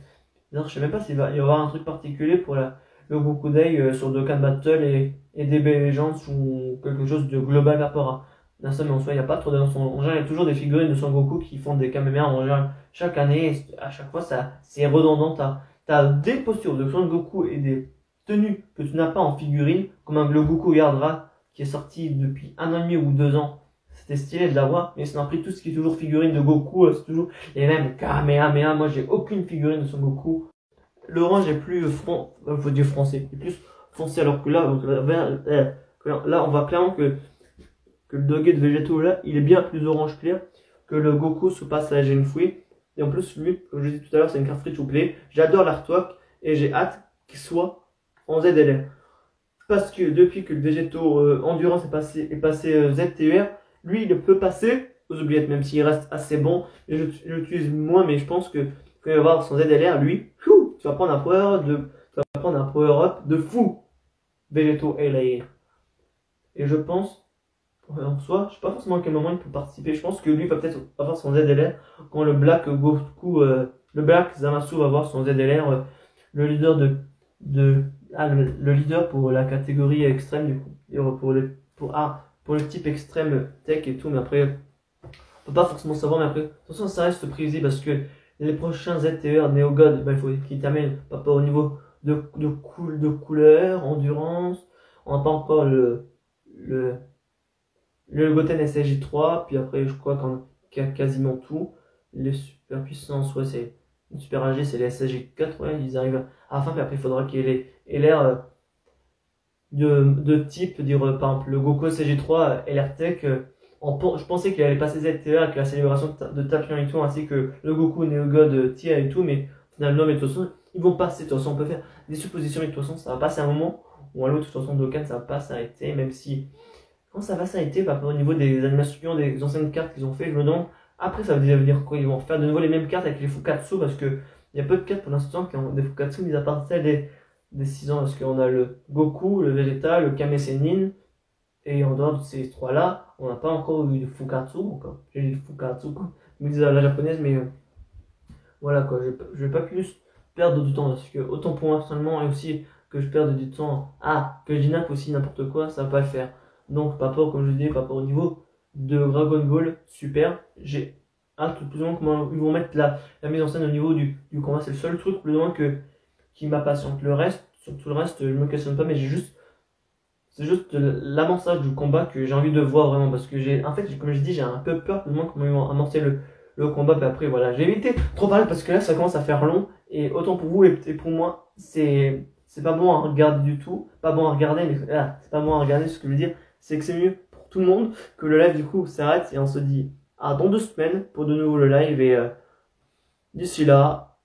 D'ailleurs, je sais même pas s'il va y avoir un truc particulier pour le Goku Day euh, sur Dokkan Battle et, et DB Legends ou quelque chose de global rapport à ça, mais en soi, il n'y a pas trop de. En général, il y a toujours des figurines de Son Goku qui font des Kamehameha en général chaque année. à chaque fois, ça, c'est redondant. T'as, as des postures de Son Goku et des tenues que tu n'as pas en figurine, comme un le Goku Yardra qui est sorti depuis un an et demi ou deux ans c'était stylé de l'avoir, mais ça a pris tout ce qui est toujours figurine de Goku, euh, c'est toujours les mêmes Kamehameha. Moi, j'ai aucune figurine de son Goku. L'orange est plus fron... Euh, faut dire français, est plus foncé, alors que là, euh, là, on voit clairement que, que le Doge de Végéto, là, il est bien plus orange clair que le Goku se passe à Genfui. Et en plus, lui, comme je disais tout à l'heure, c'est une carte free to play. J'adore l'artwork et j'ai hâte qu'il soit en ZLR. Parce que depuis que le Végéto Endurance est passé, est passé ZTR, lui, il peut passer aux oubliettes, même s'il reste assez bon. Je, l'utilise moins, mais je pense que quand il va avoir son ZLR, lui, tu vas prendre un power de, tu vas prendre un power up de fou. Végéto et l'air. Et je pense, en soi, je sais pas forcément à quel moment il peut participer. Je pense que lui va peut-être avoir son ZLR quand le Black Goku, euh, le Black Zamasu va avoir son ZLR, euh, le leader de, de ah, le, leader pour la catégorie extrême du coup, pour les, pour ah, pour le type extrême tech et tout, mais après, on peut pas forcément savoir, mais après, de toute façon, ça reste prévisible parce que les prochains ZTR NeoGod, bah, il faut qu'ils t'amènent pas au niveau de, de, cool, de couleur, endurance, on n'a pas encore le, le, le Goten SSJ3, puis après, je crois qu'on a quasiment tout. Les super puissances, ouais, c'est, super AG, c'est les SSJ4, ouais, ils arrivent à fin, puis après, il faudra qu'il y ait les LR, de, de type, dire, par exemple, le Goku CG3 LR Tech, euh, je pensais qu'il allait passer ZTE avec la célébration de Tapion et tout, ainsi que le Goku NeoGod euh, Tia et tout, mais finalement, mais de toute façon, ils vont passer, de toute façon, on peut faire des suppositions, mais de toute façon, ça va passer un moment, ou à l'autre, de toute façon, Dokkan, ça va pas s'arrêter, même si, quand ça va s'arrêter, par rapport au niveau des animations, des anciennes cartes qu'ils ont fait, je me demande, après, ça veut dire quoi Ils vont faire de nouveau les mêmes cartes avec les Fukatsu, parce que il y a peu de cartes pour l'instant qui ont des Fukatsu, mis à part celles des des 6 ans parce qu'on a le Goku, le Vegeta, le Kame Sennin et en dehors de ces trois là on n'a pas encore eu de Fukatsu encore. J'ai dit Fukatsu quoi. Mais la japonaise mais euh, voilà quoi. Je, je vais pas plus perdre du temps parce que autant pour moi personnellement et aussi que je perde du temps ah que je aussi n'importe quoi ça va pas le faire. Donc par rapport comme je dis par rapport au niveau de Dragon Ball Super. J'ai hâte plus ou moins comment ils vont mettre la, la mise en scène au niveau du, du combat. C'est le seul truc plus ou moins que qui m'impatiente. Le reste, sur tout le reste, je me questionne pas, mais j'ai juste. C'est juste l'amorçage du combat que j'ai envie de voir vraiment. Parce que j'ai. En fait, comme je dis, j'ai un peu peur, moins comment ils vont amorcer le, le combat. Puis après, voilà. J'ai évité trop parler parce que là, ça commence à faire long. Et autant pour vous et, pour moi, c'est. C'est pas bon à regarder du tout. Pas bon à regarder, mais c'est pas bon à regarder. Ce que je veux dire, c'est que c'est mieux pour tout le monde que le live du coup s'arrête et on se dit à dans deux semaines pour de nouveau le live. Et euh, d'ici là,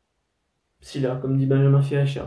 si là, comme dit Benjamin Fiercher.